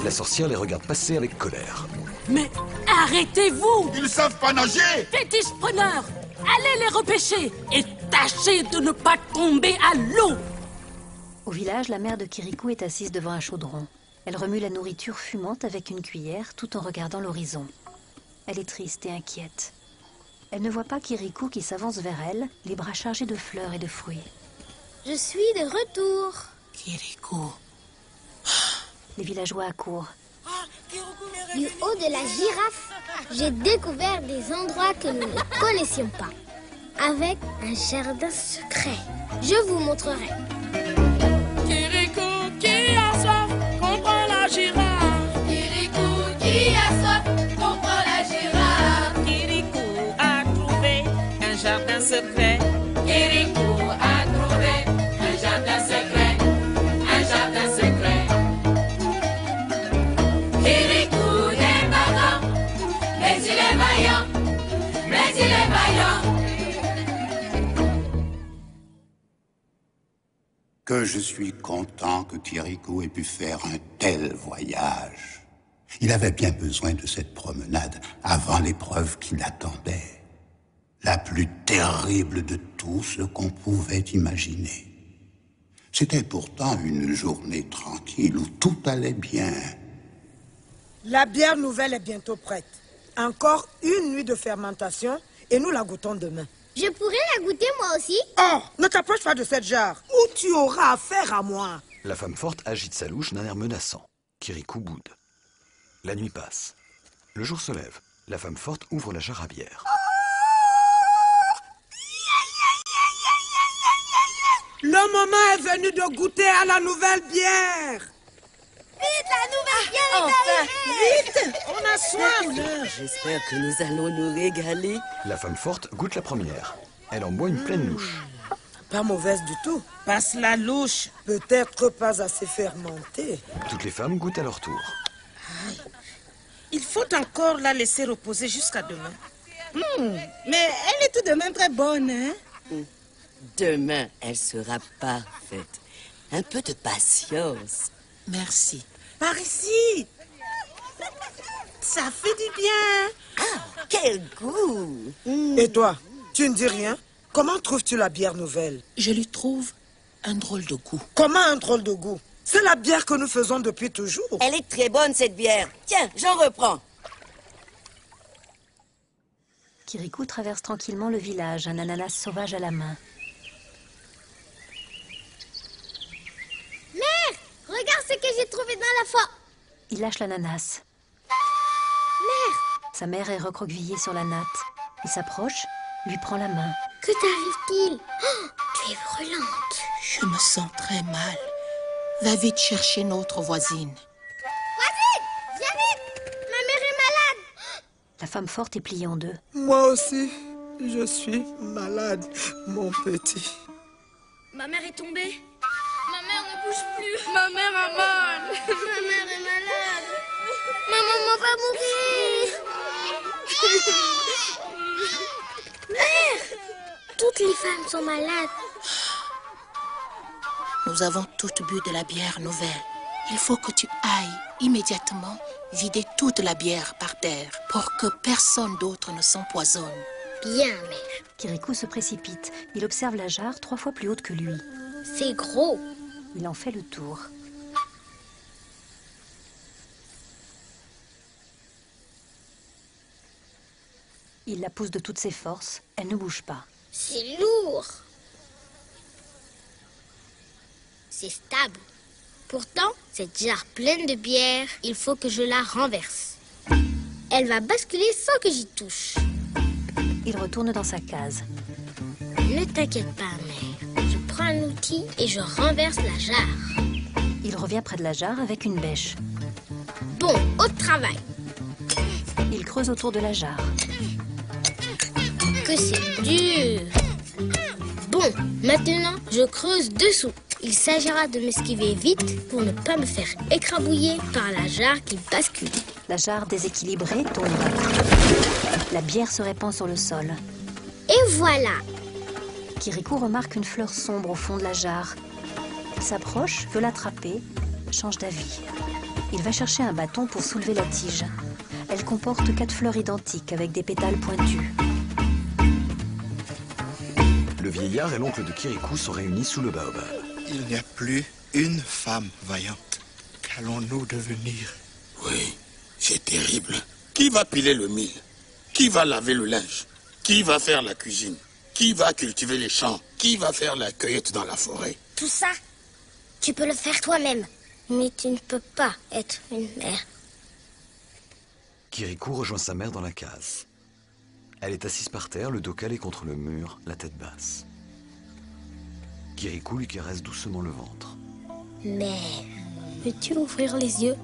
La sorcière les regarde passer avec colère. Mais arrêtez-vous Ils savent pas nager Fétiche preneur Allez les repêcher et tâchez de ne pas tomber à l'eau Au village, la mère de Kirikou est assise devant un chaudron. Elle remue la nourriture fumante avec une cuillère tout en regardant l'horizon. Elle est triste et inquiète. Elle ne voit pas Kirikou qui s'avance vers elle, les bras chargés de fleurs et de fruits. Je suis de retour. Kirikou. Les villageois accourent. Du haut de la girafe, j'ai découvert des endroits que nous ne connaissions pas. Avec un jardin secret. Je vous montrerai. Kirikou qui a soif, comprend la girafe. Kirikou qui a soif, comprend la girafe. Kirikou a trouvé un jardin secret. Je suis content que Kirikou ait pu faire un tel voyage. Il avait bien besoin de cette promenade avant l'épreuve qui l'attendait. La plus terrible de tout ce qu'on pouvait imaginer. C'était pourtant une journée tranquille où tout allait bien. La bière nouvelle est bientôt prête. Encore une nuit de fermentation et nous la goûtons demain. Je pourrais la goûter moi aussi Oh, ne t'approche pas de cette jarre ou tu auras affaire à moi? La femme forte agite sa louche d'un air menaçant. Kirikou boude. La nuit passe. Le jour se lève. La femme forte ouvre la jarre à bière. Le moment est venu de goûter à la nouvelle bière. Vite, la nouvelle bière Enfin, vite On a soif. J'espère que nous allons nous régaler. La femme forte goûte la première. Elle en boit une pleine louche. Pas mauvaise du tout. Passe la louche. Peut-être pas assez fermentée. Toutes les femmes goûtent à leur tour. Il faut encore la laisser reposer jusqu'à demain. Hmm, mais elle est tout de même très bonne, hein? Demain, elle sera parfaite. Un peu de patience. Merci. Par ici Ça fait du bien Ah, quel goût Et toi, tu ne dis rien? Comment trouves-tu la bière nouvelle? Je lui trouve un drôle de goût. Comment un drôle de goût? C'est la bière que nous faisons depuis toujours. Elle est très bonne, cette bière. Tiens, j'en reprends. Kirikou traverse tranquillement le village, un ananas sauvage à la main. Mère, regarde ce que j'ai trouvé dans la forêt. Il lâche l'ananas. Mère, Sa mère est recroquevillée sur la natte. Il s'approche, lui prend la main. que t'arrive-t-il? Oh, Tu es brûlante. Je me sens très mal. Va vite chercher notre voisine. Voisine, viens vite Ma mère est malade. La femme forte est pliée en deux. Moi aussi, je suis malade, mon petit. Ma mère est tombée. Ma mère ne bouge plus. Ma mère a mal. Ma mère est malade. Ma maman va mourir. Mère Toutes les femmes sont malades. Nous avons toutes bu de la bière nouvelle. Il faut que tu ailles immédiatement vider toute la bière par terre pour que personne d'autre ne s'empoisonne. Bien, mère. Kirikou se précipite. Il observe la jarre trois fois plus haute que lui. C'est gros. Il en fait le tour. Il la pousse de toutes ses forces. Elle ne bouge pas. C'est lourd. C'est stable. Pourtant, cette jarre pleine de bière, il faut que je la renverse. Elle va basculer sans que j'y touche. Il retourne dans sa case. Ne t'inquiète pas, mère. Outil et je renverse la jarre. Il revient près de la jarre avec une bêche. Bon, au travail. Il creuse autour de la jarre. Que c'est dur. Bon, maintenant, je creuse dessous. Il s'agira de m'esquiver vite pour ne pas me faire écrabouiller par la jarre qui bascule. La jarre déséquilibrée tombe. La bière se répand sur le sol. Et voilà Kirikou remarque une fleur sombre au fond de la jarre. Il s'approche, veut l'attraper, change d'avis. Il va chercher un bâton pour soulever la tige. Elle comporte quatre fleurs identiques avec des pétales pointus. Le vieillard et l'oncle de Kirikou sont réunis sous le baobab. Il n'y a plus une femme vaillante. Qu'allons-nous devenir? Oui, c'est terrible. Qui va piler le mil Qui va laver le linge? Qui va faire la cuisine? Qui va cultiver les champs? Qui va faire la cueillette dans la forêt? Tout ça, tu peux le faire toi-même. Mais tu ne peux pas être une mère. Kirikou rejoint sa mère dans la case. Elle est assise par terre, le dos calé contre le mur, la tête basse. Kirikou lui caresse doucement le ventre. Mère, peux-tu ouvrir les yeux?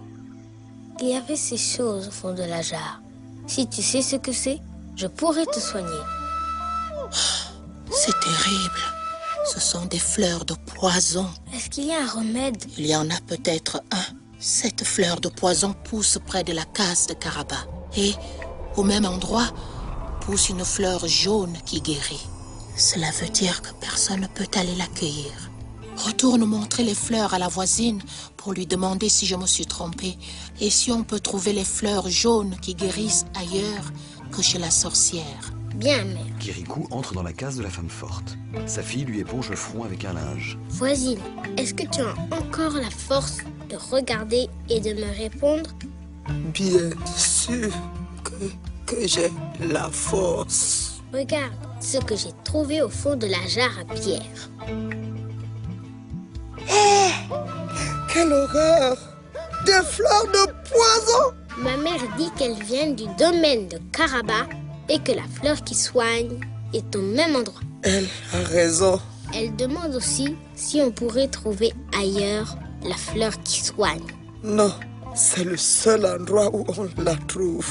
Il y avait ces choses au fond de la jarre. Si tu sais ce que c'est, je pourrais te soigner. C'est terrible. Ce sont des fleurs de poison. Est-ce qu'il y a un remède? Il y en a peut-être un. Cette fleur de poison pousse près de la case de Karaba. Et au même endroit pousse une fleur jaune qui guérit. Cela veut dire que personne ne peut aller la cueillir. Retourne montrer les fleurs à la voisine pour lui demander si je me suis trompée et si on peut trouver les fleurs jaunes qui guérissent ailleurs que chez la sorcière. Bien, mère. Kirikou entre dans la case de la femme forte. Sa fille lui éponge le front avec un linge. Voisine, est-ce que tu as encore la force de regarder et de me répondre? Bien sûr que, que j'ai la force. Regarde ce que j'ai trouvé au fond de la jarre à pierre. Quelle horreur Des fleurs de poison Ma mère dit qu'elles viennent du domaine de Karaba et que la fleur qui soigne est au même endroit. Elle a raison. Elle demande aussi si on pourrait trouver ailleurs la fleur qui soigne. Non, c'est le seul endroit où on la trouve.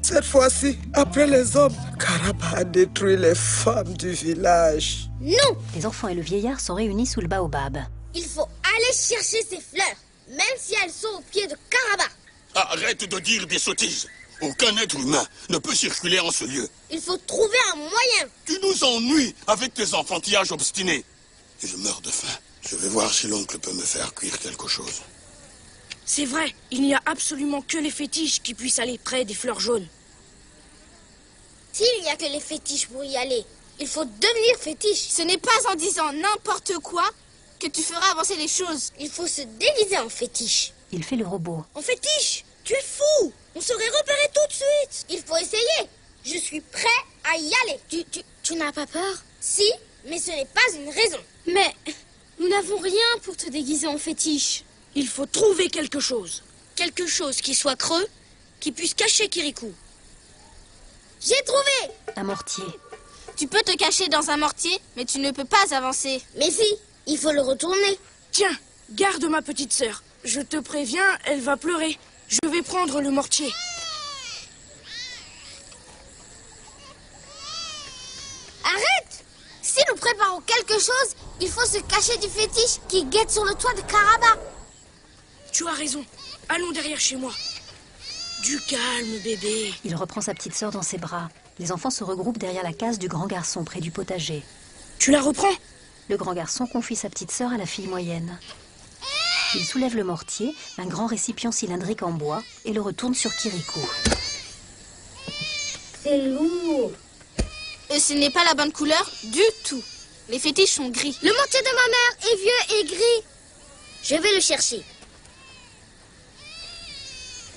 Cette fois-ci, après les hommes, Karaba a détruit les femmes du village. Non Les enfants et le vieillard sont réunis sous le baobab. Il faut aller chercher ces fleurs, même si elles sont au pied de Karaba. Arrête de dire des sottises. Aucun être humain ne peut circuler en ce lieu. Il faut trouver un moyen. Tu nous ennuies avec tes enfantillages obstinés. Et je meurs de faim. Je vais voir si l'oncle peut me faire cuire quelque chose. C'est vrai, il n'y a absolument que les fétiches qui puissent aller près des fleurs jaunes. S'il n'y a que les fétiches pour y aller, il faut devenir fétiche. Ce n'est pas en disant n'importe quoi que tu feras avancer les choses. Il faut se déguiser en fétiche. Il fait le robot. En fétiche Tu es fou On serait repéré tout de suite Il faut essayer Je suis prêt à y aller Tu, tu, tu n'as pas peur? Si, mais ce n'est pas une raison. Mais nous n'avons rien pour te déguiser en fétiche. Il faut trouver quelque chose. Quelque chose qui soit creux, qui puisse cacher Kirikou. J'ai trouvé Un mortier. Tu peux te cacher dans un mortier, mais tu ne peux pas avancer. Mais si, il faut le retourner. Tiens, garde ma petite sœur. Je te préviens, elle va pleurer. Je vais prendre le mortier. Arrête Si nous préparons quelque chose, il faut se cacher du fétiche qui guette sur le toit de Karaba. Tu as raison. Allons derrière chez moi. Du calme, bébé. Il reprend sa petite sœur dans ses bras. Les enfants se regroupent derrière la case du grand garçon près du potager. Tu la reprends? Le grand garçon confie sa petite sœur à la fille moyenne. Il soulève le mortier, un grand récipient cylindrique en bois, et le retourne sur Kirikou. C'est lourd. Et ce n'est pas la bonne couleur du tout. Les fétiches sont gris. Le mortier de ma mère est vieux et gris. Je vais le chercher.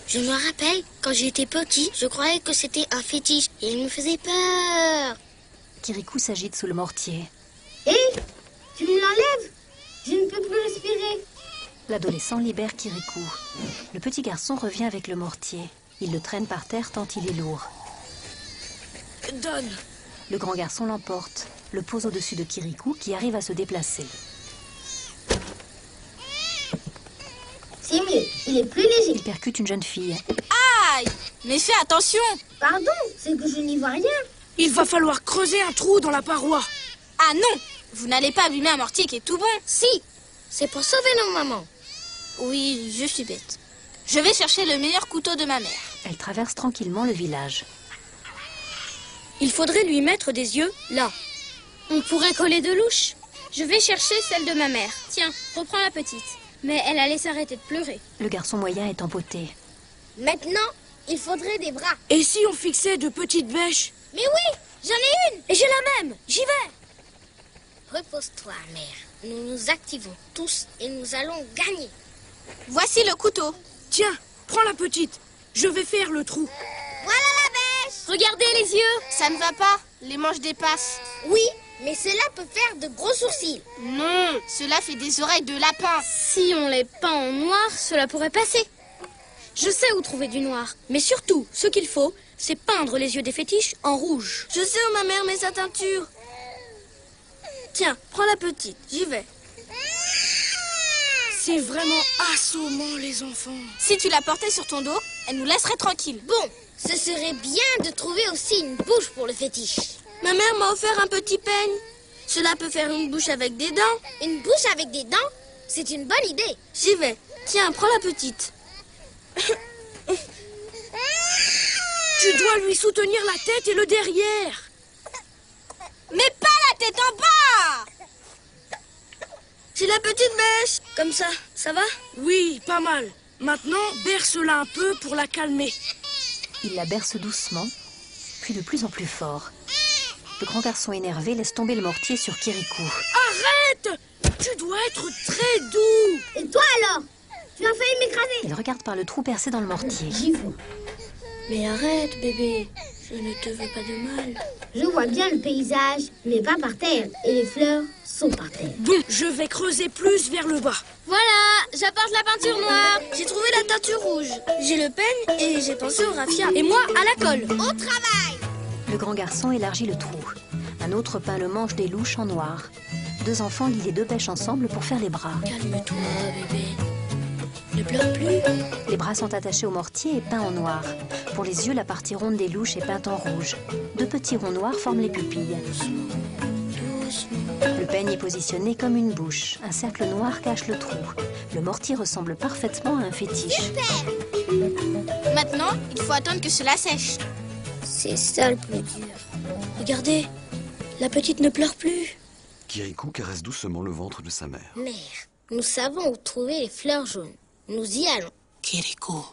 Je me rappelle, quand j'étais petit, je croyais que c'était un fétiche et il me faisait peur. Kirikou s'agite sous le mortier. Hé Tu me l'enlèves? Je ne peux plus respirer. L'adolescent libère Kirikou. Le petit garçon revient avec le mortier. Il le traîne par terre tant il est lourd. Donne. Le grand garçon l'emporte, le pose au-dessus de Kirikou qui arrive à se déplacer. C'est mieux, il est plus léger. Il percute une jeune fille. Aïe Mais fais attention Pardon, c'est que je n'y vois rien. Il va falloir creuser un trou dans la paroi. Ah non Vous n'allez pas abîmer un mortier qui est tout bon Si, C'est pour sauver nos mamans. Oui, je suis bête. Je vais chercher le meilleur couteau de ma mère. Elle traverse tranquillement le village. Il faudrait lui mettre des yeux là. On pourrait coller de louches. Je vais chercher celle de ma mère. Tiens, reprends la petite. Mais elle allait s'arrêter de pleurer. Le garçon moyen est empoté. Maintenant, il faudrait des bras. Et si on fixait de petites bêches? Mais oui, j'en ai une. Et j'ai la même. J'y vais. Repose-toi, mère. Nous nous activons tous et nous allons gagner. Voici le couteau. Tiens, prends la petite. Je vais faire le trou. Voilà la bêche. Regardez les yeux. Ça ne va pas. Les manches dépassent. Oui, mais cela peut faire de gros sourcils. Non, cela fait des oreilles de lapin. Si on les peint en noir, cela pourrait passer. Je sais où trouver du noir. Mais surtout, ce qu'il faut, c'est peindre les yeux des fétiches en rouge. Je sais où ma mère met sa teinture. Tiens, prends la petite, j'y vais. C'est vraiment assommant, les enfants. Si tu la portais sur ton dos, elle nous laisserait tranquille. Bon, ce serait bien de trouver aussi une bouche pour le fétiche. Ma mère m'a offert un petit peigne. Cela peut faire une bouche avec des dents. Une bouche avec des dents C'est une bonne idée. J'y vais. Tiens, prends la petite. Tu dois lui soutenir la tête et le derrière. Mais pas la tête en bas J'ai la petite bêche. Comme ça, ça va? Oui, pas mal. Maintenant, berce-la un peu pour la calmer. Il la berce doucement, puis de plus en plus fort. Le grand garçon énervé laisse tomber le mortier sur Kirikou. Arrête Tu dois être très doux. Et toi alors? Tu as failli m'écraser. Il regarde par le trou percé dans le mortier. J'y. Mais arrête, bébé. Je ne te veux pas de mal. Je vois bien le paysage, mais pas par terre. Et les fleurs sont par terre. Bon, je vais creuser plus vers le bas. Voilà, j'apporte la peinture noire. J'ai trouvé la teinture rouge. J'ai le peigne et j'ai pensé au raffia. Et moi, à la colle. Au travail Le grand garçon élargit le trou. Un autre peint le manche des louches en noir. Deux enfants lient les deux bêches ensemble pour faire les bras. Calme-toi, bébé. Ne pleure plus. Les bras sont attachés au mortier et peints en noir. Pour les yeux, la partie ronde des louches est peinte en rouge. Deux petits ronds noirs forment les pupilles. Le peigne est positionné comme une bouche. Un cercle noir cache le trou. Le mortier ressemble parfaitement à un fétiche. Maintenant, il faut attendre que cela sèche. C'est ça le plus dur. Regardez, la petite ne pleure plus. Kirikou caresse doucement le ventre de sa mère. Mère, nous savons où trouver les fleurs jaunes. Nous y allons. Kirikou,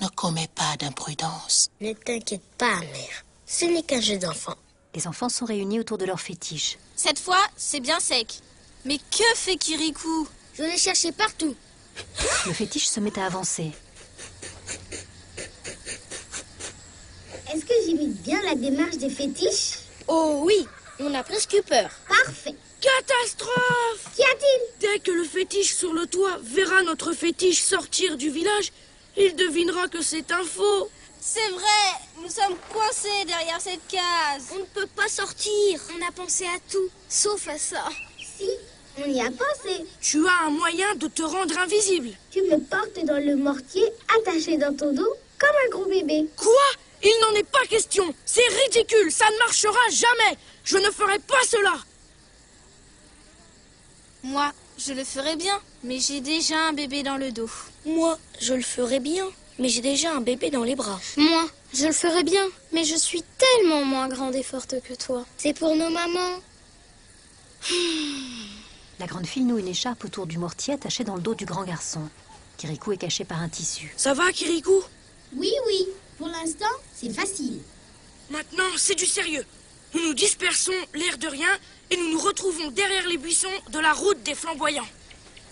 ne commets pas d'imprudence. Ne t'inquiète pas, mère. Ce n'est qu'un jeu d'enfant. Les enfants sont réunis autour de leur fétiche. Cette fois, c'est bien sec. Mais que fait Kirikou Je l'ai cherché partout. Le fétiche se met à avancer. Est-ce que j'imite bien la démarche des fétiches? Oh oui, on a presque eu peur. Parfait. Catastrophe Qu'y a-t-il Dès que le fétiche sur le toit verra notre fétiche sortir du village, il devinera que c'est un faux. C'est vrai, nous sommes coincés derrière cette case. On ne peut pas sortir. On a pensé à tout, sauf à ça. Si, on y a pensé. Tu as un moyen de te rendre invisible. Tu me portes dans le mortier, attaché dans ton dos, comme un gros bébé. Quoi? Il n'en est pas question. C'est ridicule, ça ne marchera jamais. Je ne ferai pas cela. Moi, je le ferais bien, mais j'ai déjà un bébé dans le dos. Moi, je le ferais bien, mais j'ai déjà un bébé dans les bras. Moi, je le ferais bien, mais je suis tellement moins grande et forte que toi. C'est pour nos mamans. La grande fille noue une écharpe autour du mortier attaché dans le dos du grand garçon. Kirikou est caché par un tissu. Ça va, Kirikou Oui, oui. Pour l'instant, c'est facile. Maintenant, c'est du sérieux. Nous nous dispersons l'air de rien et nous nous retrouvons derrière les buissons de la route des flamboyants.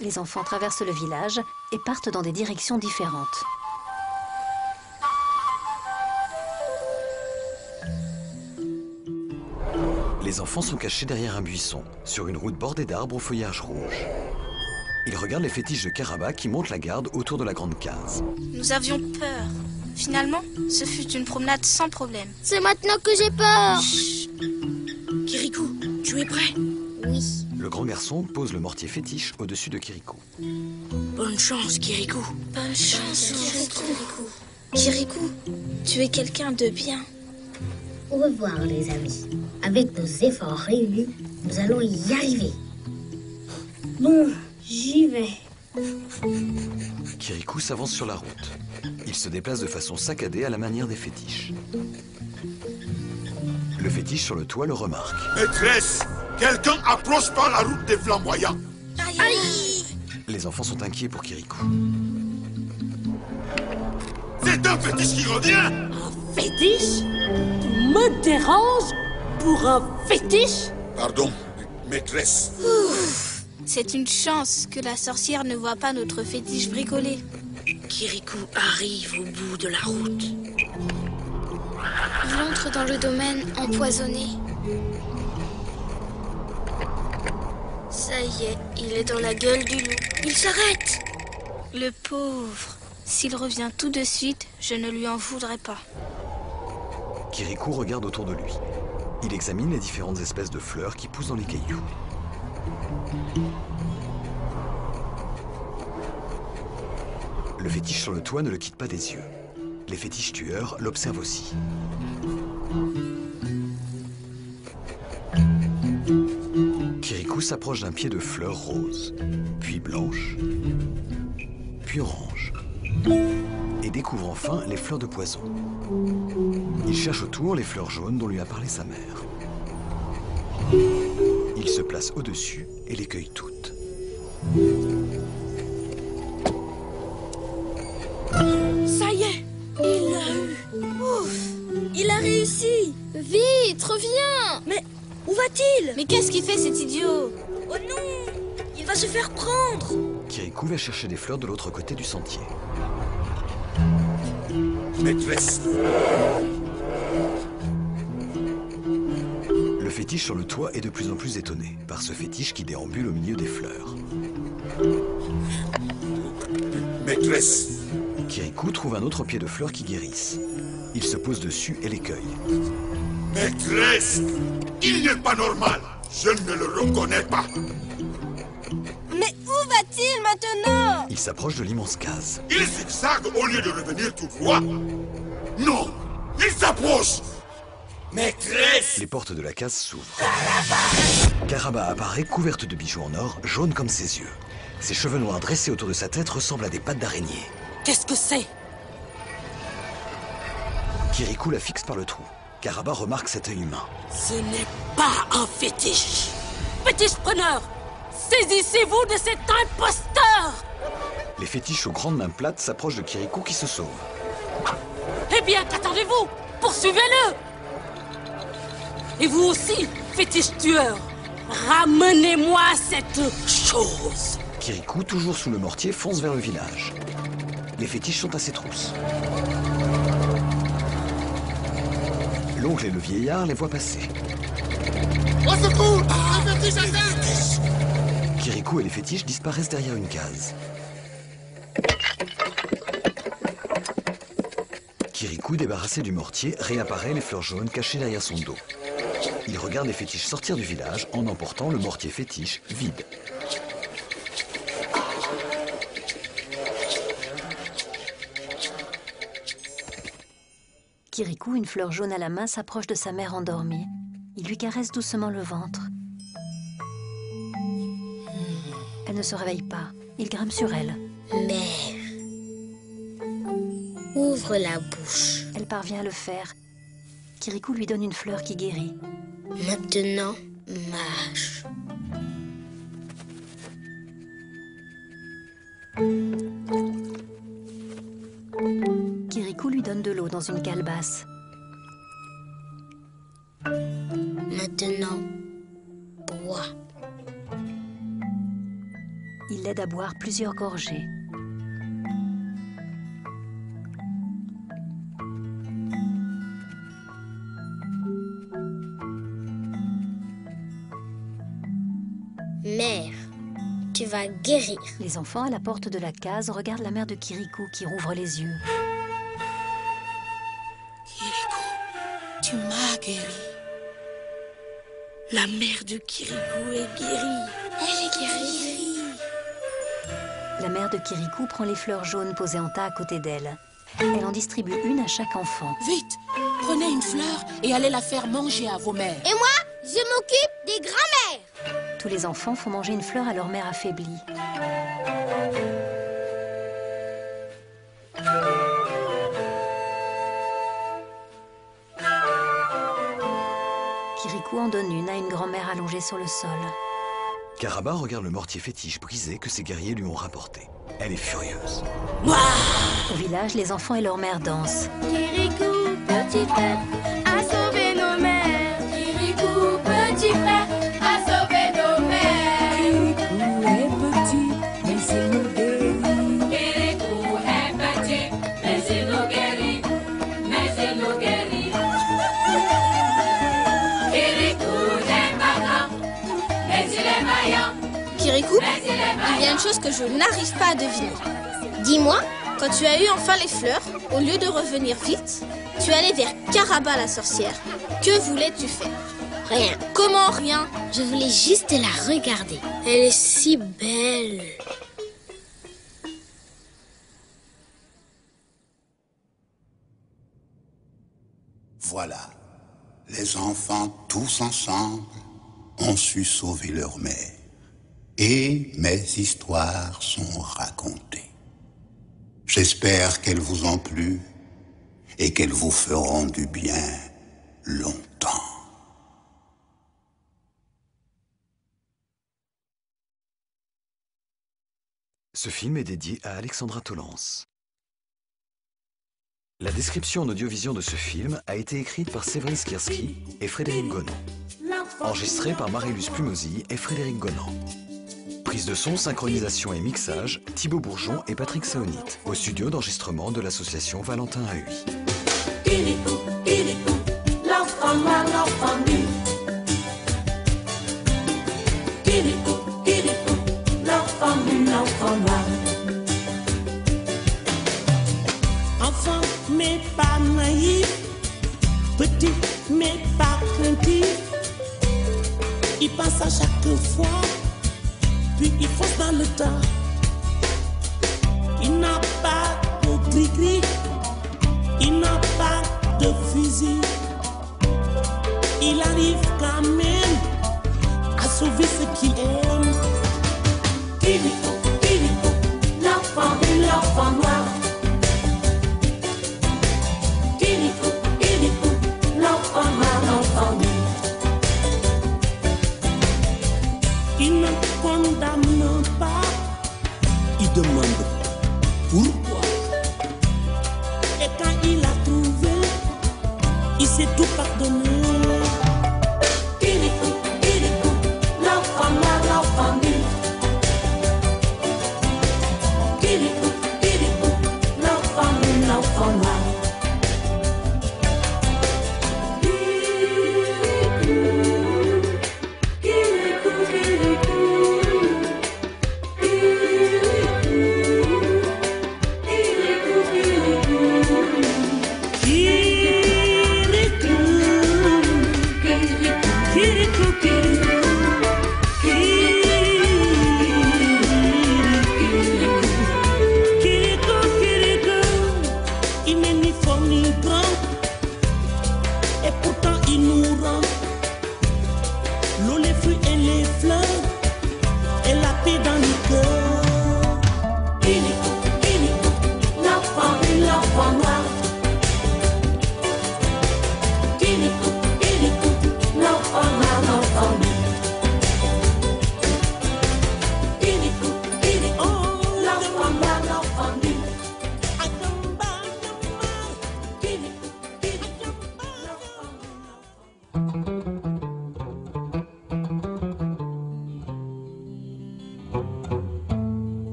Les enfants traversent le village et partent dans des directions différentes. Les enfants sont cachés derrière un buisson, sur une route bordée d'arbres au feuillage rouge. Ils regardent les fétiches de Karaba qui montent la garde autour de la grande case. Nous avions peur. Finalement, ce fut une promenade sans problème. C'est maintenant que j'ai peur. Kirikou, tu es prêt? Oui. Le grand garçon pose le mortier fétiche au-dessus de Kirikou. Bonne chance, Kirikou. Bonne chance, Kirikou. Kirikou, tu es quelqu'un de bien. Au revoir, les amis. Avec nos efforts réunis, nous allons y arriver. Bon, J'y vais. Kirikou s'avance sur la route. Il se déplace de façon saccadée à la manière des fétiches. Le fétiche sur le toit le remarque. Maîtresse, quelqu'un approche par la route des flamboyants. Aïe Les enfants sont inquiets pour Kirikou. C'est un fétiche qui revient Fétiche Tu me déranges pour un fétiche? Pardon, maîtresse. C'est une chance que la sorcière ne voit pas notre fétiche bricolé. Kirikou arrive au bout de la route. Dans le domaine empoisonné. Ça y est, il est dans la gueule du loup. Il s'arrête Le pauvre. S'il revient tout de suite, je ne lui en voudrais pas. Kirikou regarde autour de lui. Il examine les différentes espèces de fleurs qui poussent dans les cailloux. Le fétiche sur le toit ne le quitte pas des yeux. Les fétiches tueurs l'observent aussi. Kirikou s'approche d'un pied de fleur rose, puis blanche, puis orange, et découvre enfin les fleurs de poison. Il cherche autour les fleurs jaunes dont lui a parlé sa mère. Il se place au-dessus et les cueille toutes. Mais qu'est-ce qu'il fait cet idiot? Oh non Il va se faire prendre Kirikou va chercher des fleurs de l'autre côté du sentier. Maîtresse, Le fétiche sur le toit est de plus en plus étonné par ce fétiche qui déambule au milieu des fleurs. maîtresse, Kirikou trouve un autre pied de fleurs qui guérissent. Il se pose dessus et les cueille. maîtresse, il n'est pas normal. Je ne le reconnais pas. Mais où va-t-il maintenant? Il s'approche de l'immense case. Il zigzague au lieu de revenir tout droit. Non, il s'approche. Maîtresse, Les portes de la case s'ouvrent. Caraba apparaît couverte de bijoux en or, jaune comme ses yeux. Ses cheveux noirs dressés autour de sa tête ressemblent à des pattes d'araignée. Qu'est-ce que c'est? Kirikou la fixe par le trou. Caraba remarque cet œil humain. Ce n'est pas un fétiche. Fétiche preneur Saisissez-vous de cet imposteur Les fétiches aux grandes mains plates s'approchent de Kirikou qui se sauve. Eh bien, qu'attendez-vous? Poursuivez-le Et vous aussi, fétiche tueur Ramenez-moi cette chose Kirikou, toujours sous le mortier, fonce vers le village. Les fétiches sont à ses trousses. L'oncle et le vieillard les voient passer. Au secours Kirikou et les fétiches disparaissent derrière une case. Kirikou, débarrassé du mortier, réapparaît les fleurs jaunes cachées derrière son dos. Il regarde les fétiches sortir du village en emportant le mortier fétiche vide. Kirikou, une fleur jaune à la main, s'approche de sa mère endormie. Il lui caresse doucement le ventre. Elle ne se réveille pas. Il grimpe sur elle. Mère. Ouvre la bouche. Elle parvient à le faire. Kirikou lui donne une fleur qui guérit. Maintenant, mâche. Kirikou lui donne de l'eau dans une calebasse. Maintenant, bois. Il l'aide à boire plusieurs gorgées. Guérir. Les enfants à la porte de la case regardent la mère de Kirikou qui rouvre les yeux. Kirikou, tu m'as guéri. La mère de Kirikou est guérie. Elle est guérie. La mère de Kirikou prend les fleurs jaunes posées en tas à côté d'elle. Elle en distribue une à chaque enfant. Vite, prenez une fleur et allez la faire manger à vos mères. Et moi, je m'occupe des grands-mères. Tous les enfants font manger une fleur à leur mère affaiblie. Kirikou en donne une à une grand-mère allongée sur le sol. Caraba regarde le mortier fétiche brisé que ses guerriers lui ont rapporté. Elle est furieuse. Au village, les enfants et leur mère dansent. Kirikou, petit il y a une chose que je n'arrive pas à deviner. Dis-moi, Quand tu as eu enfin les fleurs, au lieu de revenir vite, tu es allé vers Caraba la sorcière. Que voulais-tu faire? Rien. Comment? Rien Je voulais juste la regarder. Elle est si belle. Voilà, les enfants tous ensemble ont su sauver leur mère. Et mes histoires sont racontées. J'espère qu'elles vous ont plu et qu'elles vous feront du bien longtemps. Ce film est dédié à Alexandra Tolens. La description en audiovision de ce film a été écrite par Séverine Skierski et Frédéric Gonan. Enregistrée par Marilus Plumosi et Frédéric Gonan. Prise de son, synchronisation et mixage, Thibaut Bourgeon et Patrick Saonit, au studio d'enregistrement de l'association Valentin noir. Enfant, mais pas naïf. Petit, mais pas craintif. Il pense à chaque fois, il fonce dans le tas. Il n'a pas de gris-gris, il n'a pas de fusil. Il arrive quand même à sauver ce qu'il aime. Kirikou, Kirikou, l'enfant nu, l'enfant noir.